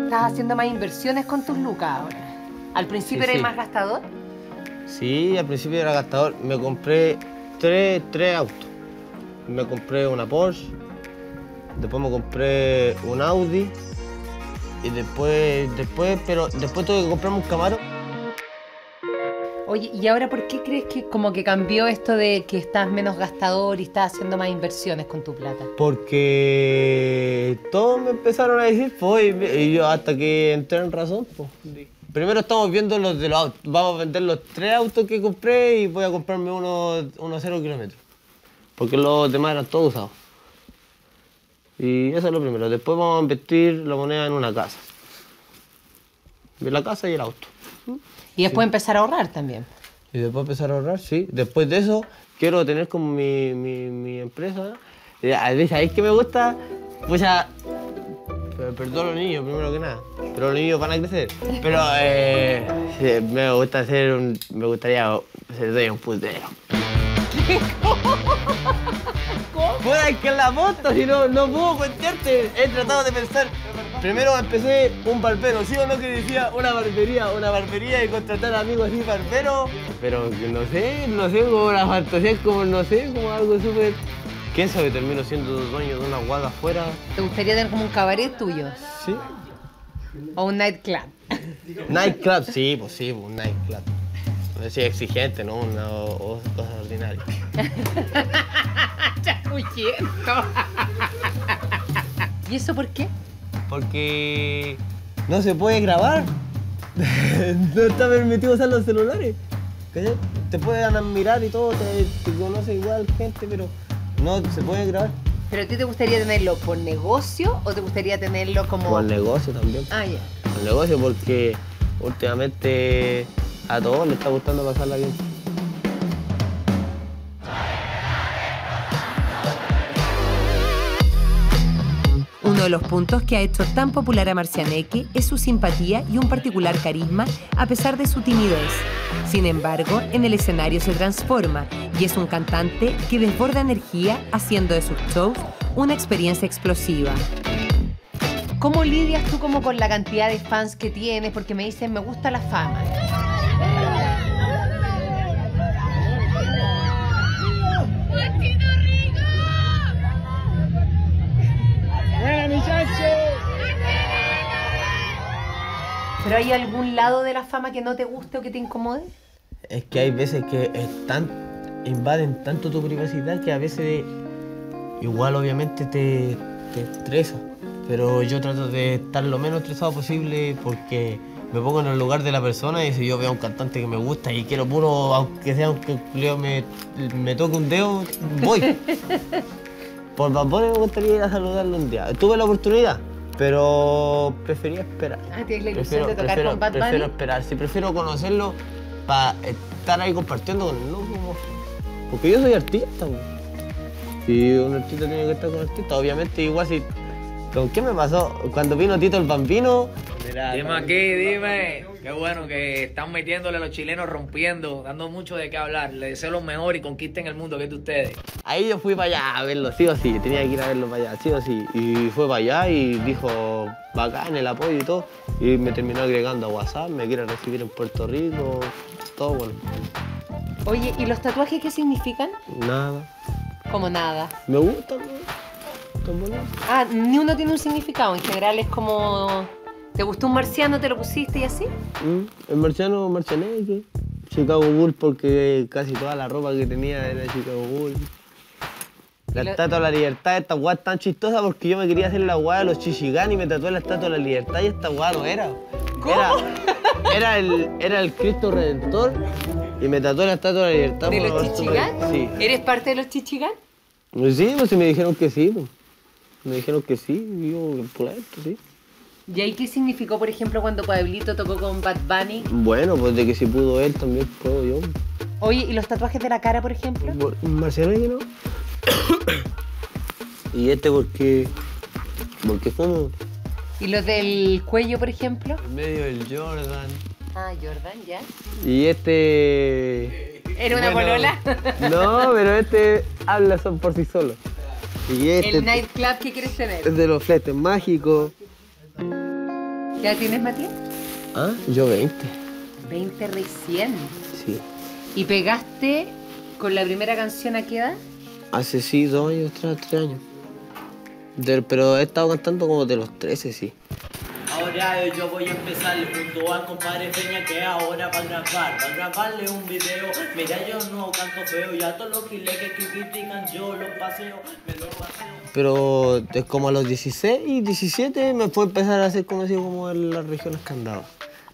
Estás haciendo más inversiones con tus lucas ahora. Al principio
Sí,
eres
sí.
más gastador.
Sí, al principio era gastador. Me compré tres, tres autos. Me compré una Porsche, después me compré un Audi y después, después, pero después tuve que comprarme un Camaro.
Oye, ¿y ahora por qué crees que como que cambió esto de que estás menos gastador y estás haciendo más inversiones con tu plata?
Porque todos me empezaron a decir, pues, y yo hasta que entré en razón, pues. Primero estamos viendo los de los autos. Vamos a vender los tres autos que compré y voy a comprarme uno, uno cero kilómetros. Porque los demás eran todos usados. Y eso es lo primero. Después vamos a invertir la moneda en una casa. De la casa y el auto.
Y después empezar a ahorrar también.
Y después empezar a ahorrar, sí. Después de eso, quiero tener como mi, mi, mi empresa. Y A veces, ¿sabéis qué me gusta? Pues ya. Perdón los niños, primero que nada. Pero los niños van a crecer. Pero eh, sí, me gusta ser un. Me gustaría ser de un putero. Es que la moto, si no, no puedo cuentearte. He tratado de pensar. Primero empecé un barbero, ¿sí o no? Que decía una barbería, una barbería y contratar amigos así barberos. Pero no sé, no sé, como la fantasía es como, no sé, como algo súper. ¿Quién sabe? Termino siendo dueño de una guada afuera.
¿Te gustaría tener como un cabaret tuyo?
Sí.
¿O un nightclub?
Nightclub, sí, pues sí, pues, un nightclub. No sé, exigente, ¿no? Una o- o- cosa ordinaria.
Chapullento. ¿Y eso por qué?
Porque no se puede grabar. no está permitido usar los celulares. ¿Cachai? Te pueden mirar y todo, te, te conoce igual gente, pero no se puede grabar.
¿Pero a ti te gustaría tenerlo por negocio o te gustaría tenerlo como...?
Por negocio también.
Ah, ya.
Por negocio porque últimamente a todos les está gustando pasarla bien.
Uno Uno de los puntos que ha hecho tan popular a Marcianeque es su simpatía y un particular carisma a pesar de su timidez. Sin embargo, en el escenario se transforma y es un cantante que desborda energía haciendo de sus shows una experiencia explosiva. ¿Cómo lidias tú como con la cantidad de fans que tienes? Porque me dicen, me gusta la fama.
¡Buena, muchachos!
¿Pero hay algún lado de la fama que no te guste o que te incomode?
Es que hay veces que están, invaden tanto tu privacidad que a veces igual obviamente te, te estresa. Pero yo trato de estar lo menos estresado posible porque me pongo en el lugar de la persona y si yo veo a un cantante que me gusta y quiero puro, aunque sea aunque el me, me toque un dedo, voy. Por Bunny me gustaría ir a saludarlo un día. Tuve la oportunidad, pero prefería esperar.
Ah, ¿tienes la ilusión
Prefiero,
de tocar
prefiero-
con Bad Bunny?
prefiero esperar, sí, prefiero conocerlo para estar ahí compartiendo con él. ¿no? Como- Porque yo soy artista. po. Y un artista tiene que estar con artista. Obviamente, igual si. ¿Con qué me pasó? Cuando vino Tito el Bambino.
Dime aquí, dime. Qué bueno que están metiéndole a los chilenos rompiendo, dando mucho de qué hablar. Les deseo lo mejor y conquisten el mundo que es de ustedes.
Ahí yo fui para allá a verlo, sí o sí. Tenía que ir a verlo para allá, sí o sí. Y fue para allá y dijo bacán el apoyo y todo. Y me terminó agregando a WhatsApp, me quiere recibir en Puerto Rico, todo bueno.
Oye, ¿y los tatuajes qué significan?
Nada.
Como nada.
Me gusta, ¿no?
Ah, ni uno tiene un significado. En general es como. ¿Te gustó un marciano, te lo pusiste y así?
Mm, El marciano marcianeque. Chicago Bull porque casi toda la ropa que tenía era Chicago Bull. La
Lo-
estatua de la libertad, esta es tan chistosa porque yo me quería hacer la weá de los Chichigán y me tatué la estatua de la libertad y esta weá no era. Era, era, el, era el Cristo Redentor y me tatué la estatua de la libertad.
¿De los chichigán?
Sí.
¿Eres parte de los chichigán?
Pues sí, pues sí me dijeron que sí. Pues. Me dijeron que sí, yo, por esto, sí.
¿Y ahí qué significó, por ejemplo, cuando Pueblito tocó con Bad Bunny?
Bueno, pues de que si pudo él, también puedo yo.
Oye, ¿y los tatuajes de la cara, por ejemplo?
Marcianeque, ¿no? y este porque. Porque como
¿Y los del cuello, por ejemplo?
en medio del Jordan.
Ah, Jordan, ya.
Y este.
¿Era una
bueno,
polola?
No, pero este habla son por sí solo. Y este
¿El nightclub que quieres tener?
es de los fletes mágicos.
¿Qué edad tienes, Matías?
Ah, yo 20.
20 recién.
Sí.
¿Y pegaste con la primera canción a qué edad?
Hace sí, dos años, tres, tres años. Pero he estado cantando como de los 13, sí.
Ahora yo voy a empezar junto al compadre Peña que ahora va a grabar, va a grabarle un video. Mira, yo no canto feo, ya todos los giles que critican yo los paseo, me los paseo.
Pero como a los 16 y 17 me fue a empezar a hacer conocido como en las regiones que andaba.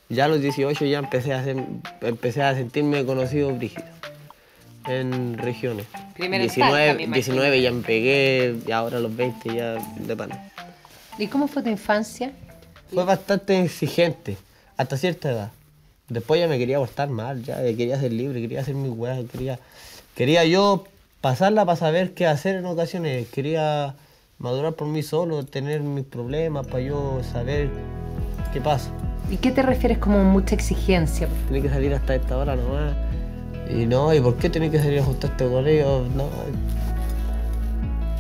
Ya a los 18 ya empecé a, hacer, empecé a sentirme conocido brígido en regiones.
Primero en
19,
Talca, me imagino.
19 ya me pegué y ahora a los 20 ya de pana.
¿Y cómo fue tu infancia?
Fue bastante exigente hasta cierta edad. Después ya me quería portar mal, ya quería ser libre, quería hacer mis weas, quería, quería yo pasarla para saber qué hacer en ocasiones, quería madurar por mí solo, tener mis problemas para yo saber qué pasa.
¿Y qué te refieres como mucha exigencia?
Tenés que salir hasta esta hora nomás. Y no, ¿y por qué tenés que salir a juntarte con ellos? No,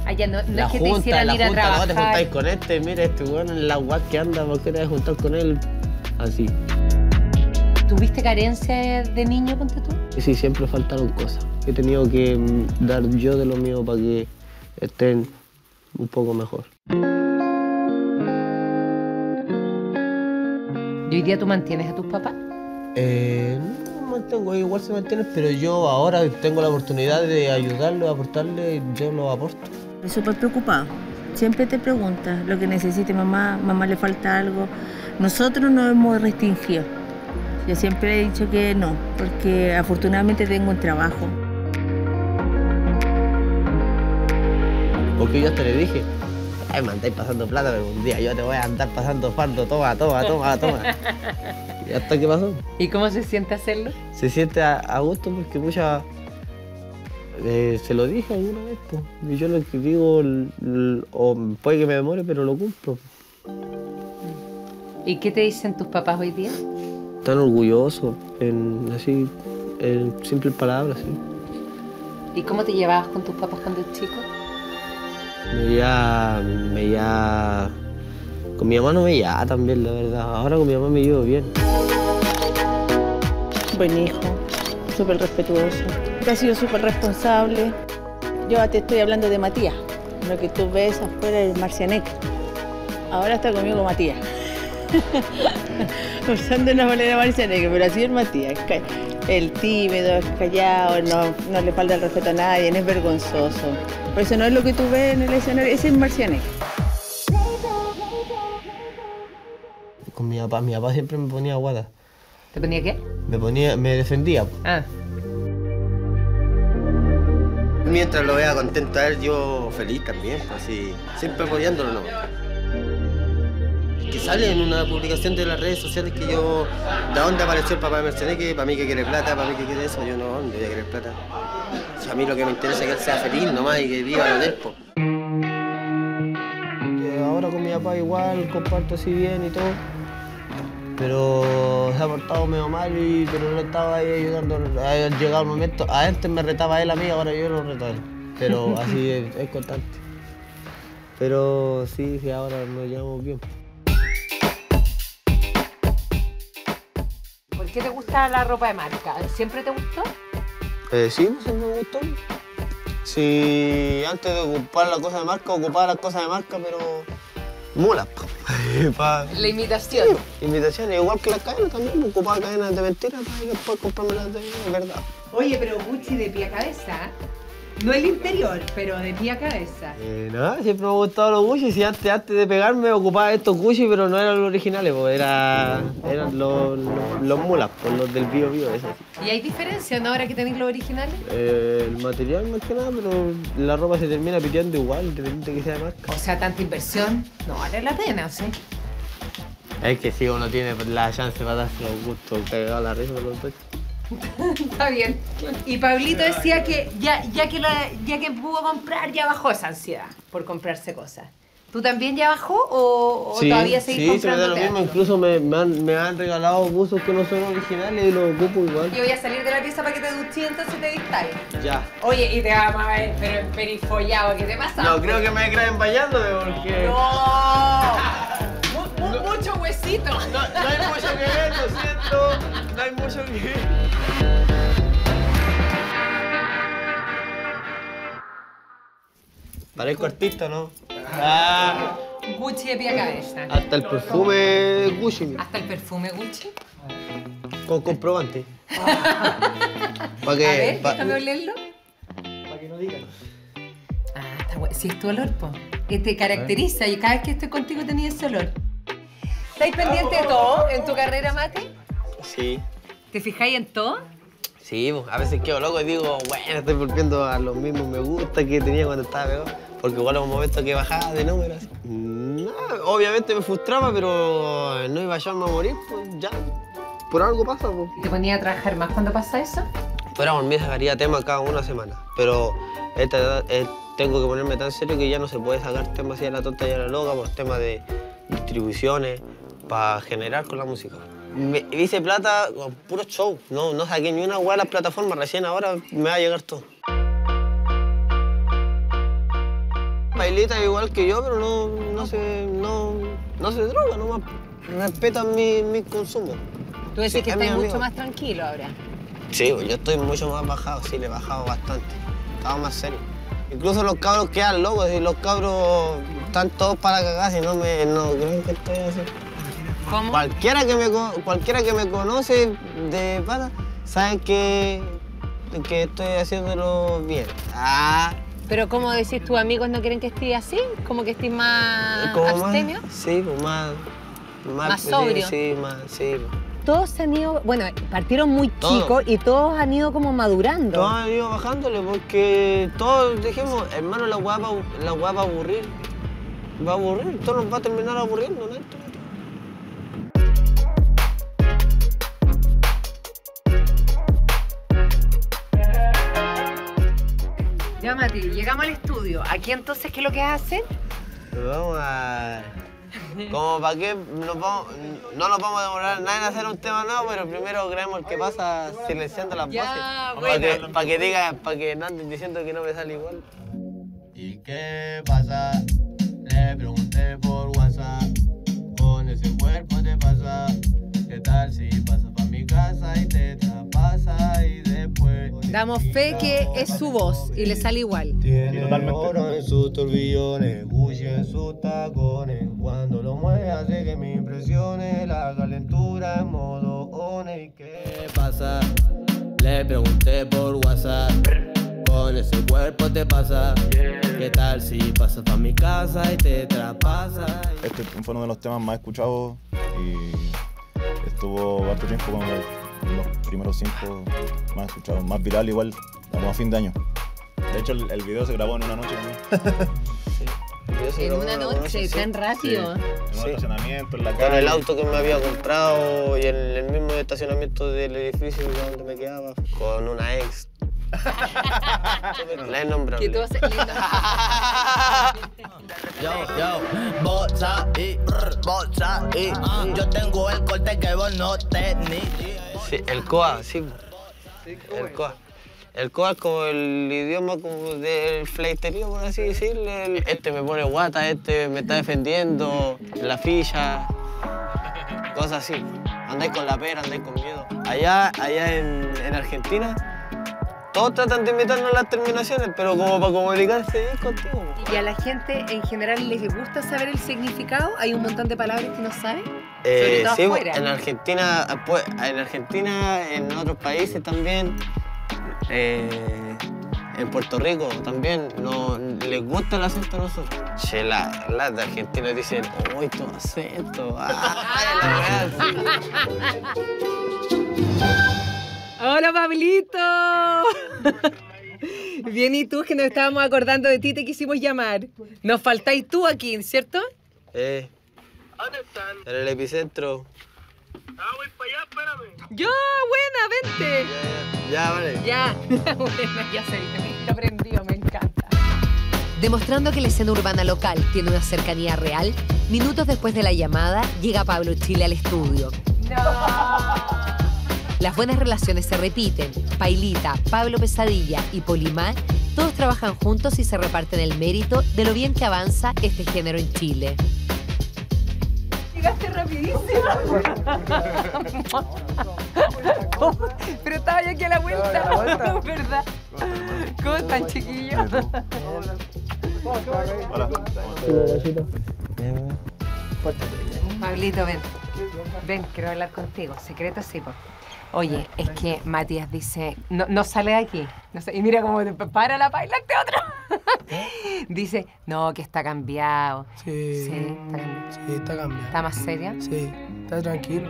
Ah, ya no, no es que te
junta,
hicieran
la
ir a
junta, no te
trabajar.
juntáis con este, mira este weón en la UAC que anda, ¿por qué te vas a juntar con él? Así.
¿Tuviste carencia de niño, ponte tú?
Sí, siempre faltaron cosas. He tenido que mm, dar yo de lo mío para que estén un poco mejor.
¿Y hoy día tú mantienes a tus papás?
Eh, no mantengo, igual se mantienen, pero yo ahora tengo la oportunidad de ayudarlo, aportarle, yo lo aporto.
Estoy súper preocupado. Siempre te preguntas lo que necesite mamá, mamá le falta algo. Nosotros no hemos restringido. Yo siempre he dicho que no, porque afortunadamente tengo un trabajo.
Porque yo hasta le dije, ay, me andáis pasando plata, pero un día yo te voy a andar pasando fardo, toma, toma, toma, toma. y hasta que pasó.
¿Y cómo se siente hacerlo?
Se siente a, a gusto porque muchas Eh, se lo dije alguna vez, pues. Y yo lo que digo, o puede que me demore, pero lo cumplo.
¿Y qué te dicen tus papás hoy día?
Tan orgulloso, en así, en simples palabras, sí.
¿Y cómo te llevabas con tus papás cuando eras chico?
Me veía, me veía... Con mi mamá no me veía también, la verdad. Ahora con mi mamá me llevo bien.
Buen hijo, súper respetuoso. Que ha sido súper responsable. Yo te estoy hablando de Matías. Lo que tú ves afuera es Marcianek. Ahora está conmigo Matías. Usando una manera Marcianek, pero así es Matías. El tímido, es callado, no, no le falta el respeto a nadie, es vergonzoso. Por eso no es lo que tú ves en el escenario, ese es Marcianek.
Con mi papá, mi papá siempre me ponía guata.
¿Te ponía qué?
Me ponía, me defendía.
Ah.
Mientras lo vea contento a él, yo feliz también, pues, así, siempre apoyándolo, ¿no? Que sale en una publicación de las redes sociales que yo, ¿de dónde apareció el papá de Mercedes? Para mí que quiere plata, para mí que quiere eso, yo no, ¿dónde voy a querer plata? A mí lo que me interesa es que él sea feliz nomás y que viva lo de.
Que ahora con mi papá igual comparto así bien y todo. Pero se ha portado medio mal, y, pero no estaba ahí ayudando. Ha llegado el momento. Antes me retaba él a mí, ahora yo lo reto a él. Pero así es, es constante. Pero sí, sí, ahora nos llevamos bien.
¿Por qué te gusta la ropa de marca? ¿Siempre te gustó?
Eh, sí, pues me gustó. Sí, antes de ocupar las cosas de marca, ocupaba las cosas de marca, pero Pa-
La imitación.
Imitaciones, igual que las cadenas también, ocupaba cadenas de mentira para después comprarme las de verdad.
Oye, pero Gucci de pie a cabeza. No el interior, pero de pie a cabeza.
Eh, nada, siempre me han gustado los Gucci. Sí, antes, antes de pegarme ocupaba estos Gucci, pero no eran los originales, pues era, eran los, los, los mulas, pues, los del Bio Bio, esos.
¿Y hay diferencia no ahora que tenéis los originales?
Eh, el material más que nada, pero la ropa se termina piteando igual, independiente que sea de marca.
O sea, tanta inversión no vale la pena, ¿sí?
Es que si uno tiene la chance para darse los gustos, cagado la risa por los dos.
Está bien. Y Pablito decía que ya, ya, que la- ya que pudo comprar, ya bajó esa ansiedad por comprarse cosas. ¿Tú también ya bajó o, o todavía seguís
sí,
comprando
lo mismo. Incluso me, me, han, me han regalado buzos que no son originales y los ocupo igual.
Yo voy a salir de la pieza para que te duches entonces te distraigas.
Ya.
Oye, y te vamos a ver, pero perifollado, ¿qué te pasa?
No, creo que me creen bañándome porque...
¡No! Mu- mucho huesito.
No, no hay mucho que ver, lo siento. No hay mucho que ver. Parezco artista, ¿no? Ah,
Gucci de pie a cabeza.
hasta el perfume Gucci,
Hasta el perfume Gucci.
con comprobante. Pa'
a ver,
pa-
déjame olerlo.
Para que no digan.
Ah, está bueno. Si es tu olor, po. Que te caracteriza y cada vez que estoy contigo tenía ese olor. ¿Estáis pendiente de todo en tu carrera, Mate?
Sí.
¿Te fijáis en todo?
Sí, pues, a veces quedo loco y digo, bueno, estoy volviendo a los mismos me gusta que tenía cuando estaba pegado. Porque igual hubo un momento que bajaba de número. así. No, obviamente me frustraba, pero no iba a llamarme a morir, pues ya. Por algo pasa, pues.
¿Te ponía a trabajar más cuando pasa eso?
Fuera por mí sacaría tema cada una semana. Pero esta edad, eh, tengo que ponerme tan serio que ya no se puede sacar temas así a la tonta y a la loca por temas de distribuciones, para generar con la música. Me, hice plata con puro show. No, no saqué ni una hueá de las plataformas. Recién ahora me va a llegar todo. Bailita igual que yo, pero no, no, se, no, no se droga, nomás respetan mi, mi consumo.
Tú decís
Sí,
que
es
estás mucho más tranquilo ahora.
Sí, pues, yo estoy mucho más bajado, sí, le he bajado bastante. Estaba más serio. Incluso los cabros quedan locos y los cabros están todos para cagar si no me no creen que estoy así.
¿Cómo?
Cualquiera que me, cualquiera que me conoce de pana sabe que, que estoy haciéndolo bien. Ah,
Pero ¿cómo decís tus amigos no quieren que estés así? ¿Como que estés más
como más-
abstemio?
Sí, pues más...
Más sobrio.
Sí, más, sí.
Todos se han ido, bueno, partieron muy
Todos.
chicos y todos han ido como madurando.
Todos han ido bajándole porque todos dijimos, hermano, la va, la weá va a aburrir. Va a aburrir, todo nos va a terminar aburriendo, ¿no?
Mati, llegamos al estudio. Aquí entonces, ¿qué es lo que hacen?
Nos vamos a. Como para qué nos vamos, no nos vamos a demorar nada en hacer un tema nuevo, pero primero creemos el que pasa silenciando las
Ya,
voces.
bueno.
Para que, pa' que diga, para que no anden diciendo que no me sale igual.
¿Y qué pasa? Le pregunté por WhatsApp. Con ese cuerpo te pasa. ¿Qué tal si pasas pa' mi casa y te traspasa y?
Damos fe que es su voz y le sale igual.
Tiene oro en sus turbillones, Gucci en sus tacones. Cuando lo mueve hace que me impresione la calentura en modo one. ¿Y qué pasa? Le pregunté por WhatsApp. Con ese cuerpo te pasa. ¿Qué tal si pasas pa' mi casa y te traspasa?
Este fue uno de los temas más escuchados y estuvo harto tiempo con los primeros cinco más escuchados, más viral igual, como a fin de año. De hecho, el, el video se grabó en una noche también.
En una noche, tan rápido.
En un estacionamiento, en la
Con
calle.
el auto que me había comprado y en el mismo estacionamiento del edificio donde me quedaba, con una ex. La he nombrado.
Que tú haces
Yo, yo, bocha y brr, bocha y yo tengo el corte que vos no tenés.
Sí, el COA, sí. El COA. El COA es como el idioma como del fleiterío, por así decirlo. Este me pone guata, este me está defendiendo, la ficha, cosas así. Andáis con la pera, andáis con miedo. Allá, allá en, en Argentina, todos tratan de imitarnos las terminaciones, pero como para comunicarse bien contigo.
¿Y a la gente en general les gusta saber el significado? ¿Hay un montón de palabras que no saben?
Eh, sí,
afuera.
en Argentina, pues, en Argentina, en otros países también, eh, en Puerto Rico también, no, les gusta el acento a nosotros. Che, la- las de Argentina dicen, uy, tu acento. Ay, la
¡Hola, Pablito! Bien, ¿y tú? Que nos estábamos acordando de ti, te quisimos llamar. Nos faltáis tú aquí, ¿cierto?
Eh, en el epicentro.
¡Yo! ¡Buena, vente!
Ya, vale.
Ya, bueno, ya se me aprendió, me encanta. Demostrando que la escena urbana local tiene una cercanía real, minutos después de la llamada, llega Pablo Chile al estudio. Las buenas relaciones se repiten. Pailita, Pablo Pesadilla y Polimar, todos trabajan juntos y se reparten el mérito de lo bien que avanza este género en Chile. Llegaste rapidísimo. ¿Cómo? Pero estaba yo aquí a la vuelta, ¿verdad? ¿Cómo están, chiquillos? Pablito, ven. Ven, quiero hablar contigo. Secreto, sí, po. Oye, es que Matías dice, no, no sale de aquí. No sé, y mira cómo te para la paila este otro. dice, no, que está cambiado.
Sí,
Sí, está cambiado.
sí, está cambiando.
¿Está más seria?
Sí, está tranquilo.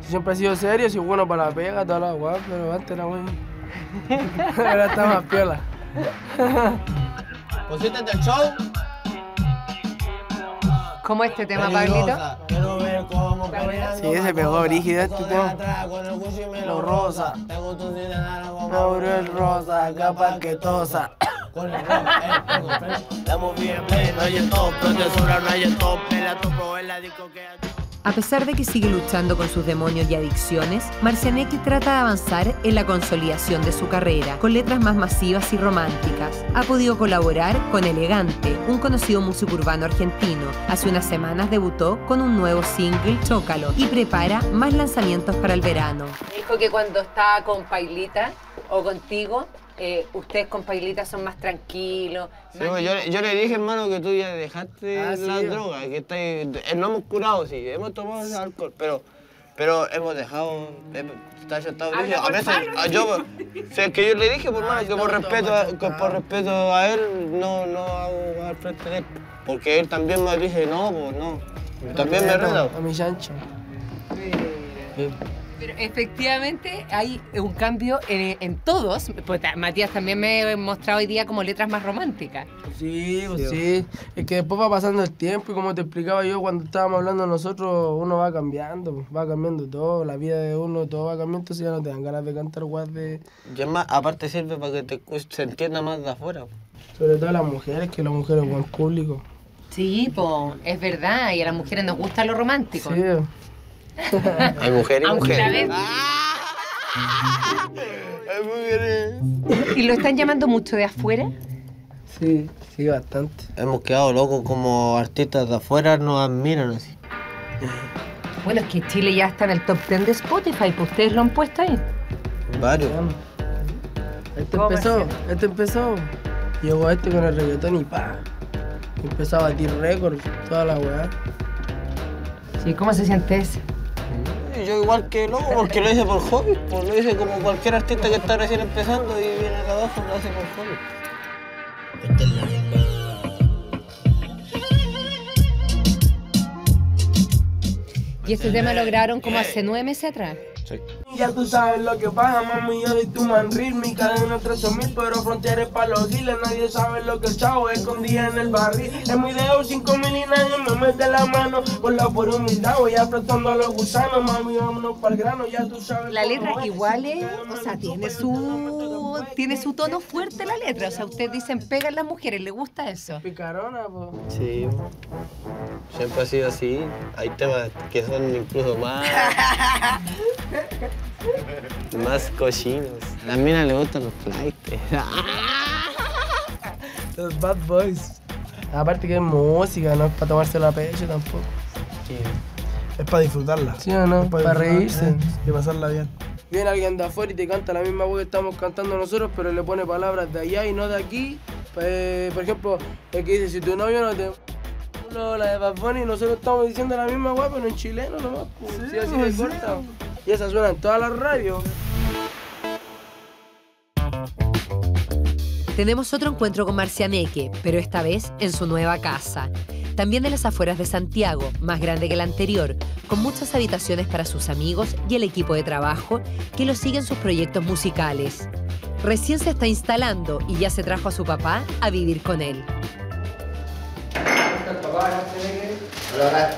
Sí, Siempre ha sido serio, sí, bueno para la pega, toda la guapa, pero antes era muy. Ahora está más piola.
¿Conscientes del show?
¿Cómo es este tema, Pablito?
Peligrosa, Quiero ver cómo pelean
Sí, se pegó brígida este tema.
Lo rosa.
Laurel rosa, capa
el pego fresh. Estamos bien, no hay stop, profesora, no hay stop. En la topo, en la disco que
A pesar de que sigue luchando con sus demonios y adicciones, Marcianetti trata de avanzar en la consolidación de su carrera, con letras más masivas y románticas. Ha podido colaborar con Elegante, un conocido músico urbano argentino. Hace unas semanas debutó con un nuevo single, Chócalo, y prepara más lanzamientos para el verano. Dijo que cuando está con Pailita o contigo, eh, ustedes con Pailita son más tranquilos.
Sí, pues, yo, yo le dije, hermano, que tú ya dejaste
Ah,
la
sí.
droga, que está, eh, no hemos curado, sí, hemos tomado ese alcohol, pero, pero hemos dejado, hemos- está brígido. A veces, a- yo, es que yo le dije, por hermano, que por respeto, a, que por respeto a él, no, no hago al frente de él, porque él también me dice, no, pues no, también me reta.
A mi chancho.
Pero efectivamente hay un cambio en, en todos. Pues, Matías también me ha mostrado hoy día como letras más románticas.
Sí, pues sí. Es que después va pasando el tiempo y como te explicaba yo cuando estábamos hablando nosotros, uno va cambiando, va cambiando todo, la vida de uno, todo va cambiando, entonces ya no te dan ganas de cantar guas de...
Y es más, aparte sirve para que te, se entienda más de afuera.
Sobre todo las mujeres, que las mujeres buen público.
Sí, po, es verdad, y a las mujeres nos gusta lo romántico.
Sí.
Hay mujeres y mujeres.
la ¿Y lo están llamando mucho de afuera?
Sí, sí, bastante.
Hemos quedado locos como artistas de afuera nos admiran así.
Bueno, es que Chile ya está en el top 10 de Spotify, pues ustedes lo han puesto ahí.
Varios.
Este empezó, este empezó. Llegó este con el reggaetón y pa. Empezó a batir récords, toda la weá.
Sí, ¿cómo se siente eso?
Yo igual que loco, porque lo hice por hobby, pues lo hice como cualquier artista que está recién empezando y viene acá abajo, lo hace por hobby.
Y este tema lo grabaron como hace nueve meses atrás.
Ya tú sabes lo que pasa, mami, yo doy tu manril, mi cadena 3000, pero fronteras para los giles, nadie sabe lo que el chavo escondía en el barril. En mi dedo 5000 y nadie me mete la mano, por la por humildad voy afrontando a los gusanos, mami, vámonos para el grano, ya tú sabes.
La letra
es.
igual es, o sea, tiene su tiene su tono fuerte la letra. O sea, ustedes dicen pegan las mujeres, ¿le gusta eso?
Picarona, pues.
Sí, siempre ha sido así. Hay temas que son incluso más. más cochinos. A las minas le gustan los flights.
Los bad boys. Aparte que es música, no es para tomársela a pecho tampoco. Es para disfrutarla. ¿Sí o no?
Es pa'
para reírse
eh.
y pasarla bien. Viene alguien de afuera y te canta la misma voz que estamos cantando nosotros, pero le pone palabras de allá y no de aquí. Eh, por ejemplo, el que dice, si tu novio no te... No, la de Bad Bunny, nosotros estamos diciendo la misma weá, pero en chileno nomás. pues. Sí, así de
sí.
corta. Y esa suena en todas las radios.
Tenemos otro encuentro con Marcianeque, pero esta vez en su nueva casa. También en las afueras de Santiago, más grande que el anterior, con muchas habitaciones para sus amigos y el equipo de trabajo que lo sigue en sus proyectos musicales. Recién se está instalando y ya se trajo a su papá a vivir con él.
Hola,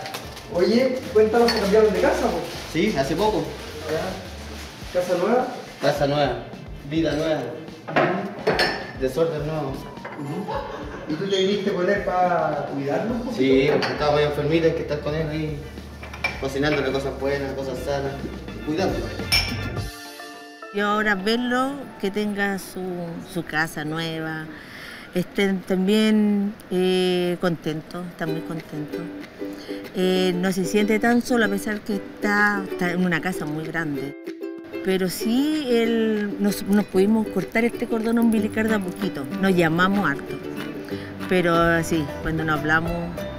Oye, cuéntanos que cambiaron de casa, po.
Sí, hace poco.
Ya. ¿Casa nueva?
Casa nueva, vida nueva, desorden nuevo.
¿Y tú te viniste con él para cuidarlo un poquito?
Sí, porque estaba muy enfermita, hay que estar con él ahí, cocinándole cosas buenas, cosas sanas, cuidándolo.
Y ahora verlo, que tenga su, su casa nueva, estén también eh, contentos, está muy contento. Eh, no se siente tan solo a pesar que está, en una casa muy grande. Pero sí él, nos, nos pudimos cortar este cordón umbilical de a poquito, nos llamamos harto. Pero sí, cuando nos hablamos,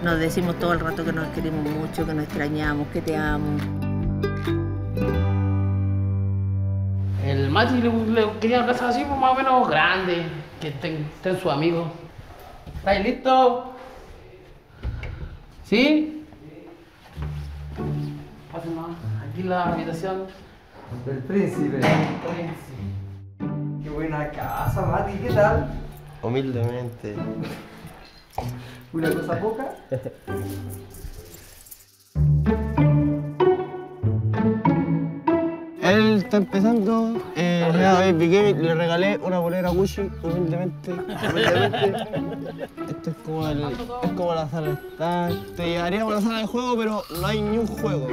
nos decimos todo el rato que nos queremos mucho, que nos extrañamos, que te amo.
El Mati le, quería casa así, pues, más o menos grande, que estén, estén sus amigos. ¿Estáis listos? ¿Sí? Pasen más. Aquí la habitación.
Del príncipe. Qué buena casa, Mati, ¿qué tal?
Humildemente.
¿Una cosa poca?
Él está empezando, eh, le regalé una bolera Gucci, humildemente. humildemente. Esto es como, el, como la sala de estar. Te llevaríamos a la sala de juego, pero no hay ni un juego.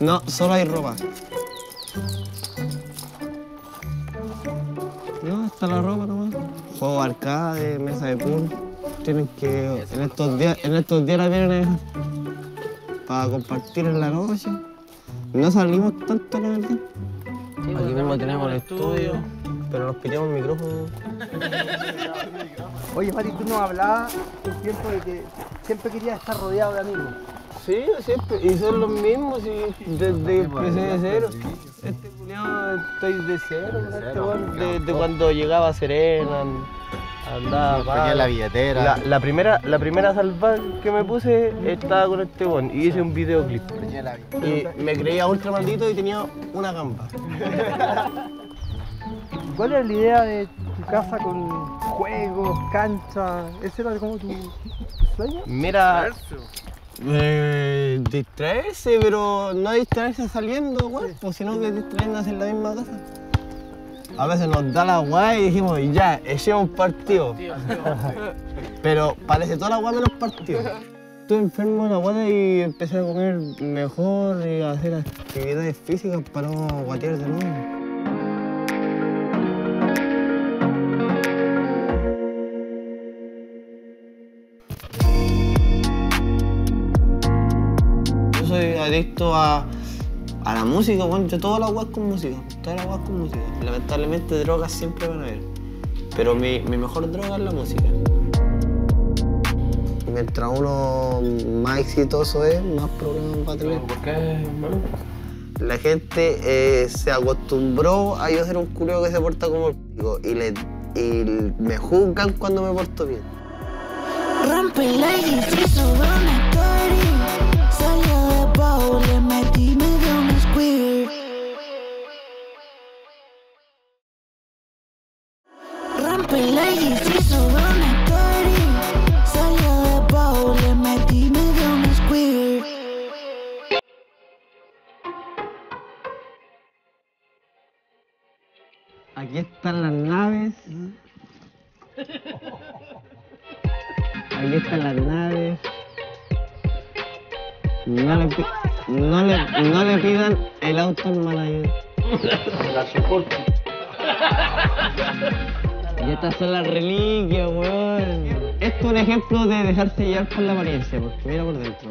No, solo hay ropa. No, está la ropa nomás. Juego arcade, mesa de pool. Tienen que. En estos días, en estos días la vienen dejar. Para compartir en la noche. No salimos tanto, la verdad. Aquí mismo tenemos el estudio, pero nos pillamos el micrófono.
Oye, Mati, tú nos hablabas un tiempo de que siempre querías estar rodeado de amigos.
Sí, siempre. Y son los mismos, y desde que empecé de cero. Este culiao estoy de cero, con este weón. Desde cuando llegaba a Serena, andaba.
La billetera.
La, la primera, la primera salva que me puse estaba con este weón y hice un videoclip. Y me creía ultra maldito y tenía una gamba.
¿Cuál era la idea de tu casa con juegos, canchas? ¿Ese era como tu sueño?
Mira, eh, distraerse, pero no distraerse saliendo, weón, pues, sino que distraernos en la misma casa. A veces nos da la guay y dijimos, ya, echemos un partido. Pero parece toda la guay menos partido. Estuve enfermo de la guata y empecé a comer mejor y a hacer actividades físicas para no guatear de nuevo. Yo soy adicto a, a la música, bueno, yo toda la guas con música, toda la guas con música. Lamentablemente drogas siempre van a haber, pero mi, mi mejor droga es la música. Mientras uno más exitoso es, más problemas va a tener.
¿Por qué, hermano?
La gente eh, se acostumbró a yo ser un culeo que se porta como el pico y, le, y me juzgan cuando me porto bien.
Rompe la y sube una story. Salió de Pau, le metí
Aquí están las naves. Aquí están las naves. No le, no le, no le pidan el auto al manager. Y estas son las reliquias, weón. Esto es un ejemplo de dejarse llevar por la apariencia, porque mira por dentro.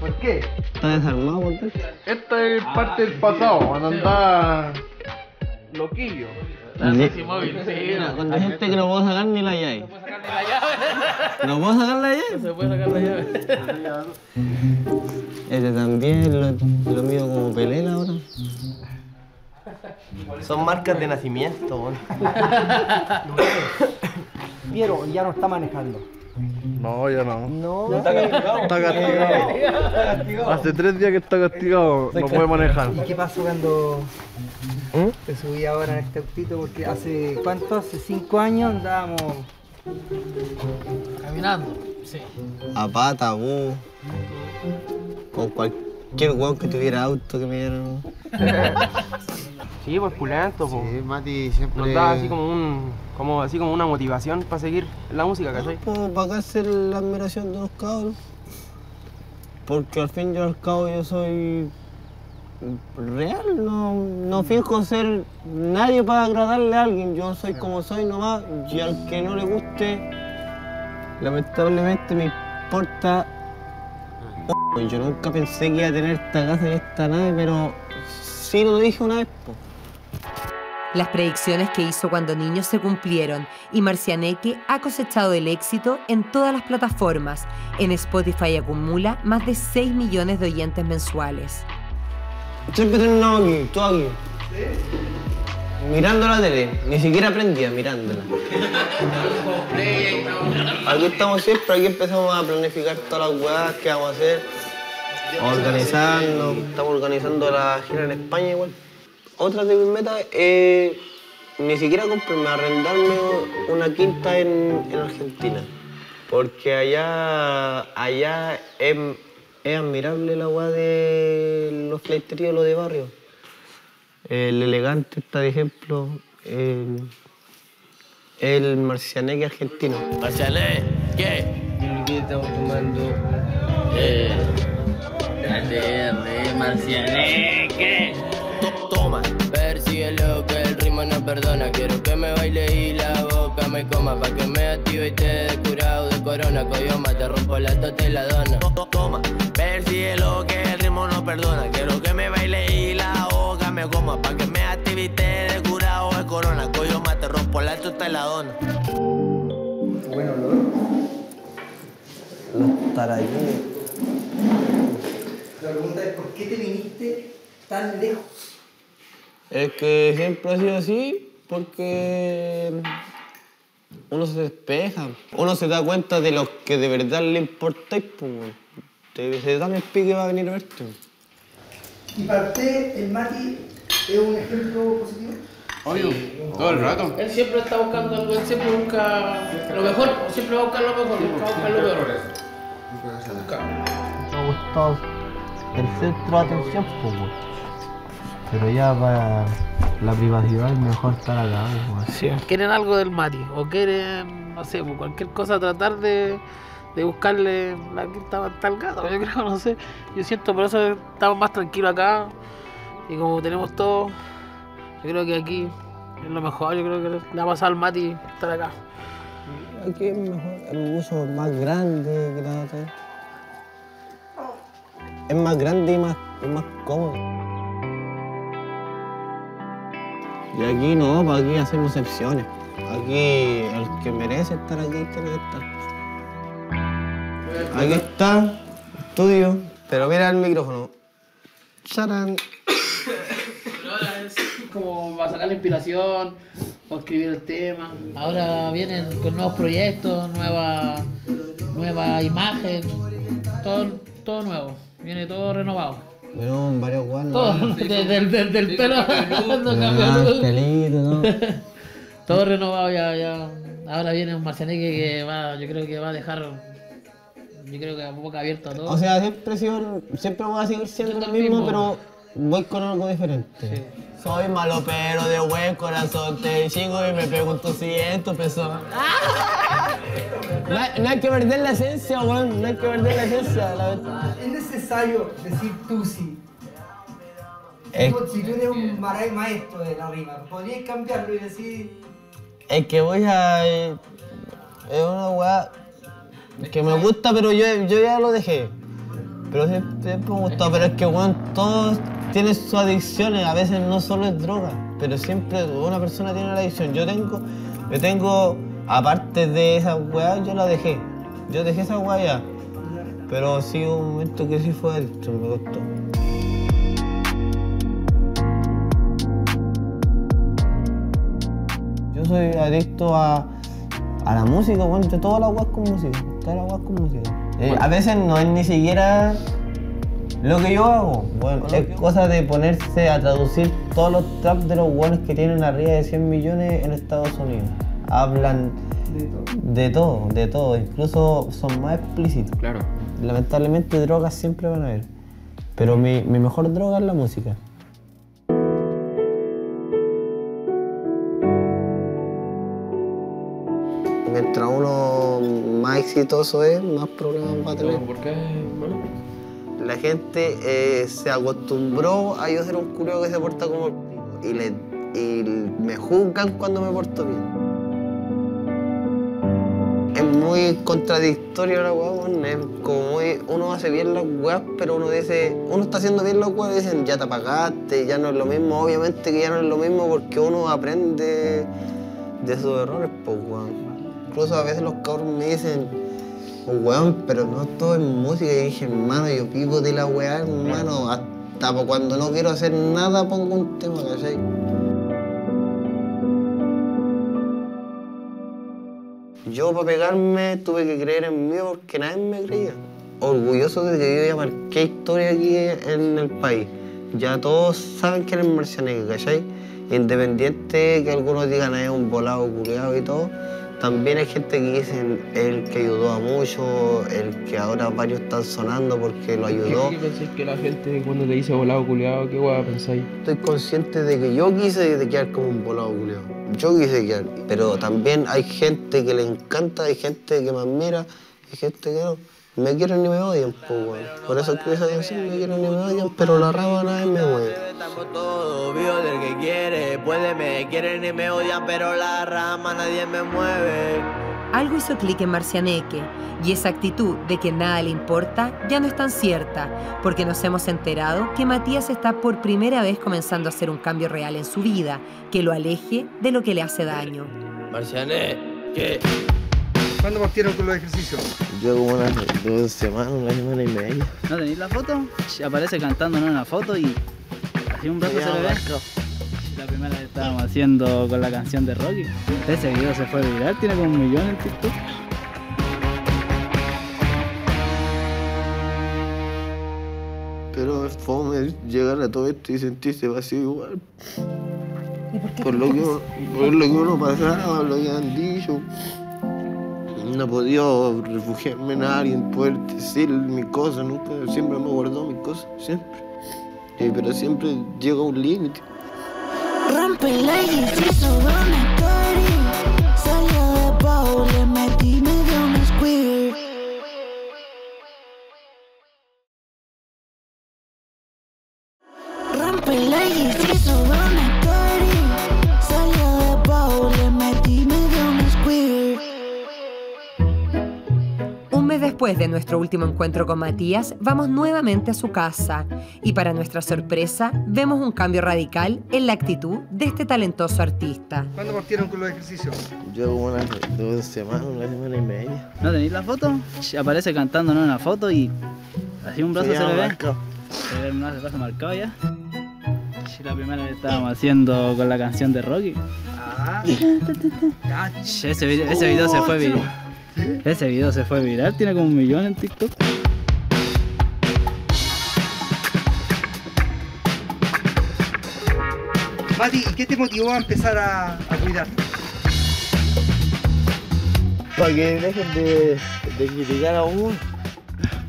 ¿Por qué?
Está desarmado por dentro.
Esta es parte del pasado, cuando andaba loquillo.
Mira, cuando hay gente que no puedo sacar ni la llave. ¿No puedo sacar la llave?
No se puede sacar la llave.
Este también lo, lo mío como pelela ahora.
Son marcas de nacimiento, weón.
Piero ya no está manejando.
No, ya no.
No.
Está castigado. Está castigado. Hace tres días que está castigado, no puede manejar.
¿Y qué pasó cuando
¿Mm?
te subí ahora en este autito? Porque hace, ¿cuánto? Hace cinco años andábamos...
Caminando, sí.
A pata, bu. Con cualquier weón que tuviera auto que me dieran.
Sí, pues pulento, pues.
Sí, Mati siempre.
Nos da así como un. como así como una motivación para seguir la música, ¿cachai?
Como para hacer la admiración de los cabros. Porque al fin y al cabo yo soy real, no, no finjo ser nadie para agradarle a alguien, yo soy como soy nomás y al que no le guste, lamentablemente me importa. Yo nunca pensé que iba a tener esta casa y esta nave, pero sí lo dije una vez. po.
Las predicciones que hizo cuando niños se cumplieron y Marcianeque ha cosechado el éxito en todas las plataformas. En Spotify acumula más de 6 millones de oyentes mensuales.
Siempre terminamos aquí, todo aquí. Mirando la tele, ni siquiera aprendía mirándola. Aquí estamos siempre, aquí empezamos a planificar todas las hueás que vamos a hacer, organizando, estamos organizando la gira en España igual. Otra de mis metas es ni siquiera comprarme, arrendarme una quinta en, en Argentina. Porque allá, allá es, admirable la hueá de los fleiteríos, lo de barrio. El elegante está de ejemplo, el, el marcianeque argentino.
Marciané, ¿qué? ¿Qué estamos tomando? Eh. ATR, Marciané, ¿qué? Toma, persigue lo que el ritmo no perdona. Quiero que me baile y la boca me coma. Pa' que me active y te dé curado de corona. Coyoma, te rompo la tota y la dona. Toma, persigue lo que el ritmo no perdona. Quiero que me baile y la boca me coma. Pa' que me te dé curado de corona. Coyoma, te rompo la tota y la dona.
Bueno, olor.
Los tarayunos.
La pregunta es, ¿por qué te viniste tan lejos?
Es que siempre ha sido así porque uno se despeja. Uno se da cuenta de lo que de verdad le importa y pues, te, se da el pique va a venir a verte.
Y para usted, el Mati es un ejemplo positivo.
Obvio, todo el rato.
Él siempre está buscando algo, él siempre busca lo mejor, siempre va a buscar lo mejor, nunca va a buscar lo peor.
Me ha gustado el centro de atención, pues. weón.
Pero ya para la privacidad es mejor estar acá.
Sí, quieren algo del Mati o quieren, no sé, cualquier cosa tratar de, de buscarle la quinta pata al gato, yo creo, no sé. Yo siento por eso estamos más tranquilos acá y como tenemos todo, yo creo que aquí es lo mejor, yo creo que le va a pasar al Mati estar acá.
Aquí es mejor, es mucho más grande que la. Es más grande y más, y más cómodo. Y aquí no, para aquí hacemos excepciones. Aquí el que merece estar aquí tiene que estar. Aquí está, estudio, pero mira el micrófono. ¡Charán!
Pero ahora es como para sacar la inspiración o escribir el tema. Ahora vienen con nuevos proyectos, nueva, nueva imagen, todo, todo nuevo, viene todo renovado.
Bueno, varios guanos.
Todo, de- del, del, del pelo no
Ah,
todo.
pelito, ¿no?
Todo renovado ya, ya. Ahora viene un Marcianeque que va, yo creo que va a dejar, yo creo que a boca abierta a todo.
O sea, siempre, he sido- siempre voy a seguir siendo lo mismo,
mismo.
pero voy con algo diferente. Soy malo pero de buen corazón, te chingo y me pregunto si es tu persona. No, hay- no hay que perder la esencia, weón, no hay que perder la esencia. la verdad.
Es necesario decir tú sí.
Es,
Si tú eres un maestro de la rima, podrías cambiarlo y decir.
es que voy a... eh, Es una weá que me gusta, pero yo, yo ya lo dejé. Pero siempre, me gustó, pero es que, weón, todos tienen sus adicciones, a veces no solo es droga, pero siempre una persona tiene la adicción. Yo tengo, yo tengo, aparte de esa weá, yo la dejé. Yo dejé esa weá ya. Pero sí un momento que sí fue adicto, me gustó. Yo soy adicto a, a la música, bueno, de todas las weas con música. Todas las weas con música. Eh, a veces no es ni siquiera lo que yo hago. Bueno, es cosa de ponerse a traducir todos los traps de los buenos que tienen arriba de 100 millones en Estados Unidos. Hablan de todo, de todo. Incluso son más explícitos.
Claro.
Lamentablemente drogas siempre van a haber. Pero mi, mi mejor droga es la música. Mientras uno más exitoso es, más problemas va a tener.
¿Por qué,
La gente eh, se acostumbró a yo ser un culo que se porta como el. Y, le, y me juzgan cuando me porto bien. Es muy contradictorio la weón. Es como muy, uno hace bien las weas, pero uno dice, uno está haciendo bien las weas y dicen, ya te apagaste, ya no es lo mismo. Obviamente que ya no es lo mismo porque uno aprende de sus errores, pues weón. Incluso a veces los cabros me dicen, "Oh, weón, pero no todo es música. Y dije, hermano, yo vivo de la weá, hermano. Hasta cuando no quiero hacer nada pongo un tema, ¿cachai? Yo para pegarme tuve que creer en mí porque nadie me creía. Orgulloso de que yo ya marqué historia aquí en el país. Ya todos saben que eres marcianeque, ¿cachai? Independiente que algunos digan es un volado culiado y todo, también hay gente que dicen el que ayudó a muchos, el que ahora varios están sonando porque lo ayudó.
¿Qué, qué pensáis que la gente cuando te dice volado culiado, qué guay pensáis?
Estoy consciente de que yo quise de quedar como un volado culiao. Yo quise quedar. Pero también hay gente que le encanta, hay gente que me admira, hay gente que no. Me quieren ni me odian, pues, weón. Por eso escribí esa canción, me quieren ni me odian, pero la rama nadie me odia.
Todo vivo del que quiere, puede, me quieren y me odian, pero la rama nadie me mueve.
Algo hizo clic en Marcianeque y esa actitud de que nada le importa ya no es tan cierta, porque nos hemos enterado que Matías está por primera vez comenzando a hacer un cambio real en su vida, que lo aleje de lo que le hace daño.
Marciané, ¿qué?
¿Cuándo partieron con los ejercicios?
Yo como unas dos semanas, una semana y media.
¿No tenéis la foto? Se aparece cantando en una foto y así un brazo se le ve. La primera que estábamos haciendo con la canción de Rocky. Ese video se fue viral, tiene como un millón en TikTok.
Pero es fome llegar a todo esto y sentirse vacío igual. Por lo, que, uno- por lo que uno pasaba, lo que han dicho. No he podido refugiarme en alguien, poder decir mis cosas, nunca, siempre me guardó mis cosas, siempre.
Eh, pero siempre llega un límite.
Rompe la y
después de nuestro último encuentro con Matías, vamos nuevamente a su casa y para nuestra sorpresa vemos un cambio radical en la actitud de este talentoso artista.
¿Cuándo partieron con los ejercicios?
Yo unas dos semanas, una semana y media.
¿No tenéis la foto? Aparece cantando en una foto y así un brazo se
ya
le ve.
marcado.
Se ve un brazo marcado ya. La primera que estábamos haciendo con la canción de Rocky.
Ah.
Ese video, ese video se fue viral. Ese video se fue viral, tiene como un millón en TikTok.
Mati, ¿y qué te motivó a empezar a, a cuidarte?
Para que dejen de, de criticar a uno.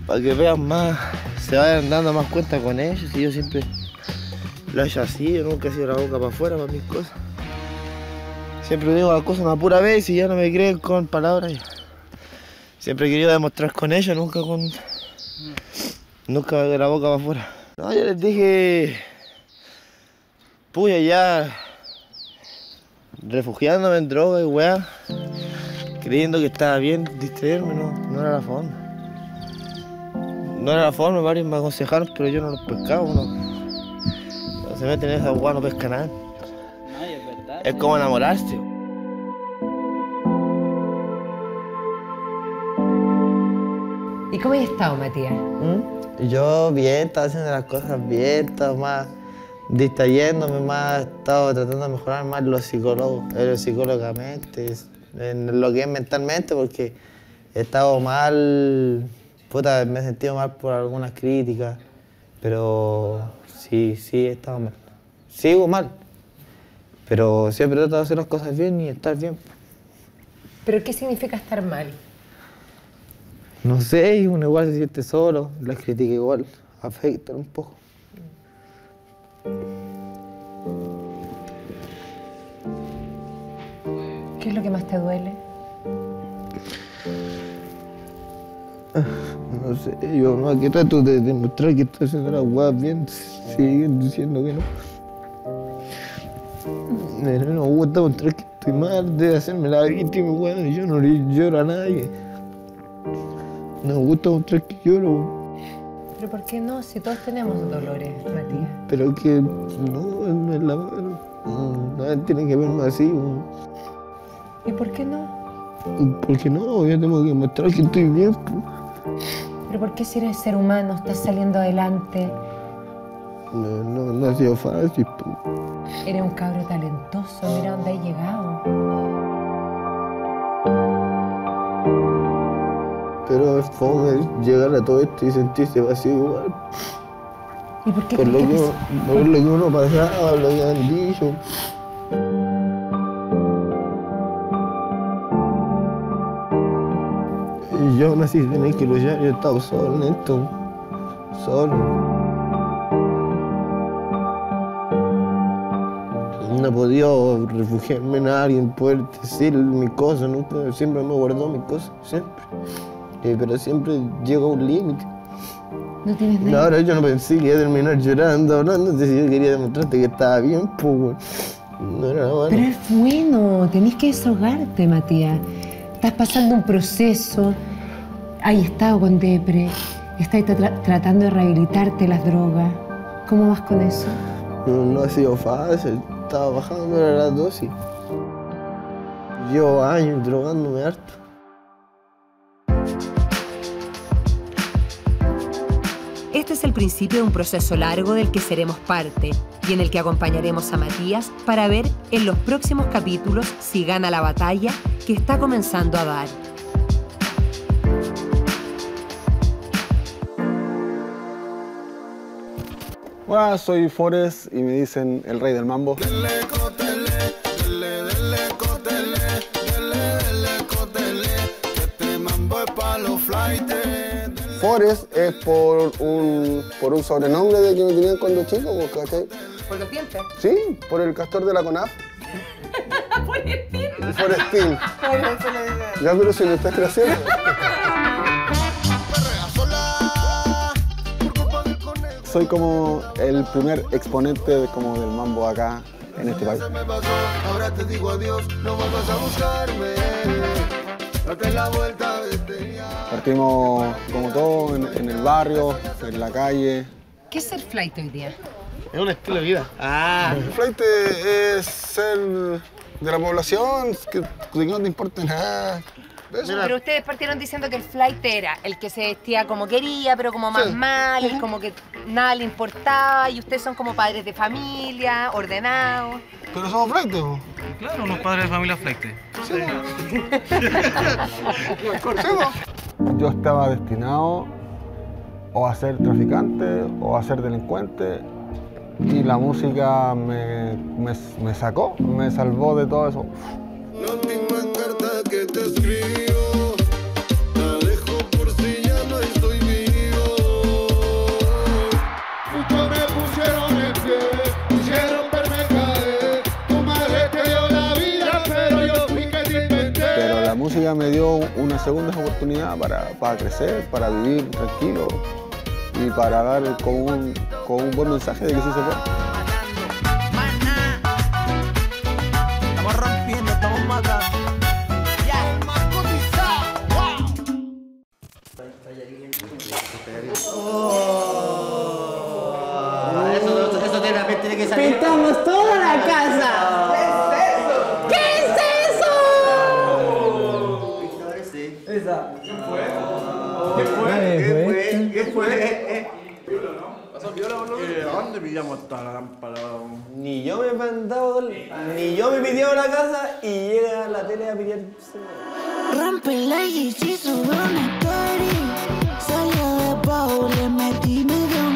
Para que vean más, se vayan dando más cuenta con ellos. Y yo siempre lo he hecho así, yo nunca he sido la boca para afuera para mis cosas. Siempre digo las cosas una pura vez y ya no me creen con palabras. Siempre he querido demostrar con ellos, nunca con. Nunca de la boca para afuera. No, yo les dije. Puya, ya. Refugiándome en droga y weá. Creyendo que estaba bien distraerme, no, no era la forma. No era la forma, varios me aconsejaron, pero yo no los pescaba, uno. Cuando se meten en esa weá no pesca nada. Es como enamorarse.
¿Y cómo has estado, Matías?
¿Mm? Yo bien, estaba haciendo las cosas bien, estaba más distrayéndome, más estaba tratando de mejorar más lo psicólogo, eh, psicológicamente, en lo que es mentalmente, porque he estado mal, puta, me he sentido mal por algunas críticas, pero sí, sí he estado mal. Sigo mal, pero siempre trato de hacer las cosas bien y estar bien.
¿Pero qué significa estar mal?
No sé, uno igual se siente solo, las críticas igual afectan un poco.
¿Qué es lo que más te duele?
No sé, yo más que trato de demostrar que estoy haciendo las cosas bien, siguen diciendo que no. Me- No me gusta mostrar que estoy mal, de hacerme la víctima, y yo no le lloro a nadie. No me gusta mostrar que lloro,
¿Pero por qué no? Si todos tenemos dolores, Matías.
pero que no, no es la. No, Nadie tiene que verme así.
¿Y por qué no?
porque no, yo tengo que mostrar que estoy bien.
¿Pero por qué si eres ser humano estás saliendo adelante?
No, no, no ha sido fácil.
Eres un cabro talentoso, mira dónde has llegado.
Pero es fome llegar a todo esto y sentirse vacío igual.
¿Y por qué
Por lo que, por lo que uno pasaba, lo que han dicho. Y yo aún así tenía que luchar, yo he estado solo en esto. Solo. No he podido refugiarme en alguien, poder decir mis cosas, nunca, siempre me guardó mis cosas, siempre. Pero siempre llega un límite.
No tienes
No, ahora yo no pensé que iba a terminar llorando, hablando, si yo quería demostrarte que estaba bien, pues. No era nada
Pero es bueno, tenés que desahogarte, Matías. Estás pasando un proceso, has estado con depre, estás tra- tratando de rehabilitarte las drogas. ¿Cómo vas con eso?
No, no ha sido fácil, estaba bajando la dosis. Llevo años drogándome harto.
Este es el principio de un proceso largo del que seremos parte y en el que acompañaremos a Matías para ver en los próximos capítulos si gana la batalla que está comenzando a dar.
Hola, soy Forest y me dicen el rey del mambo.
Forest es por un, por un sobrenombre de que me tenían cuando chico, ¿cachai?
Por los dientes.
Sí, por el castor de la CONAF. Forestín. Ya, pero si lo estás creciendo. Soy como el primer exponente de- como del mambo acá en este país.
Ahora te digo adiós, no vuelvas a buscarme. Date la vuelta.
Partimos como todo en, en el barrio, en la calle.
¿Qué es ser flight hoy día?
Es un estilo de vida. Ah. El flight es ser de la población, que, que no te importa nada.
Pero ustedes partieron diciendo que el flight era el que se vestía como quería, pero como más
Sí.
mal, el como que nada le importaba, y ustedes son como padres de familia, ordenados.
Pero somos po.
Claro, unos padres de familia flight.
Yo estaba destinado o a ser traficante o a ser delincuente y la música me, me- me sacó, me salvó de todo eso.
No te
música me dio una segunda oportunidad para, para crecer, para vivir tranquilo y para dar con un, con un buen mensaje de que sí se puede.
Fue? ¿Qué fue?
¿A dónde pillamos esta lámpara? Ni yo me he mandado, ni yo me he pedido la casa y llega la tele a pillar.
Rompe la y sube una story. Salió de Pau, le metí medio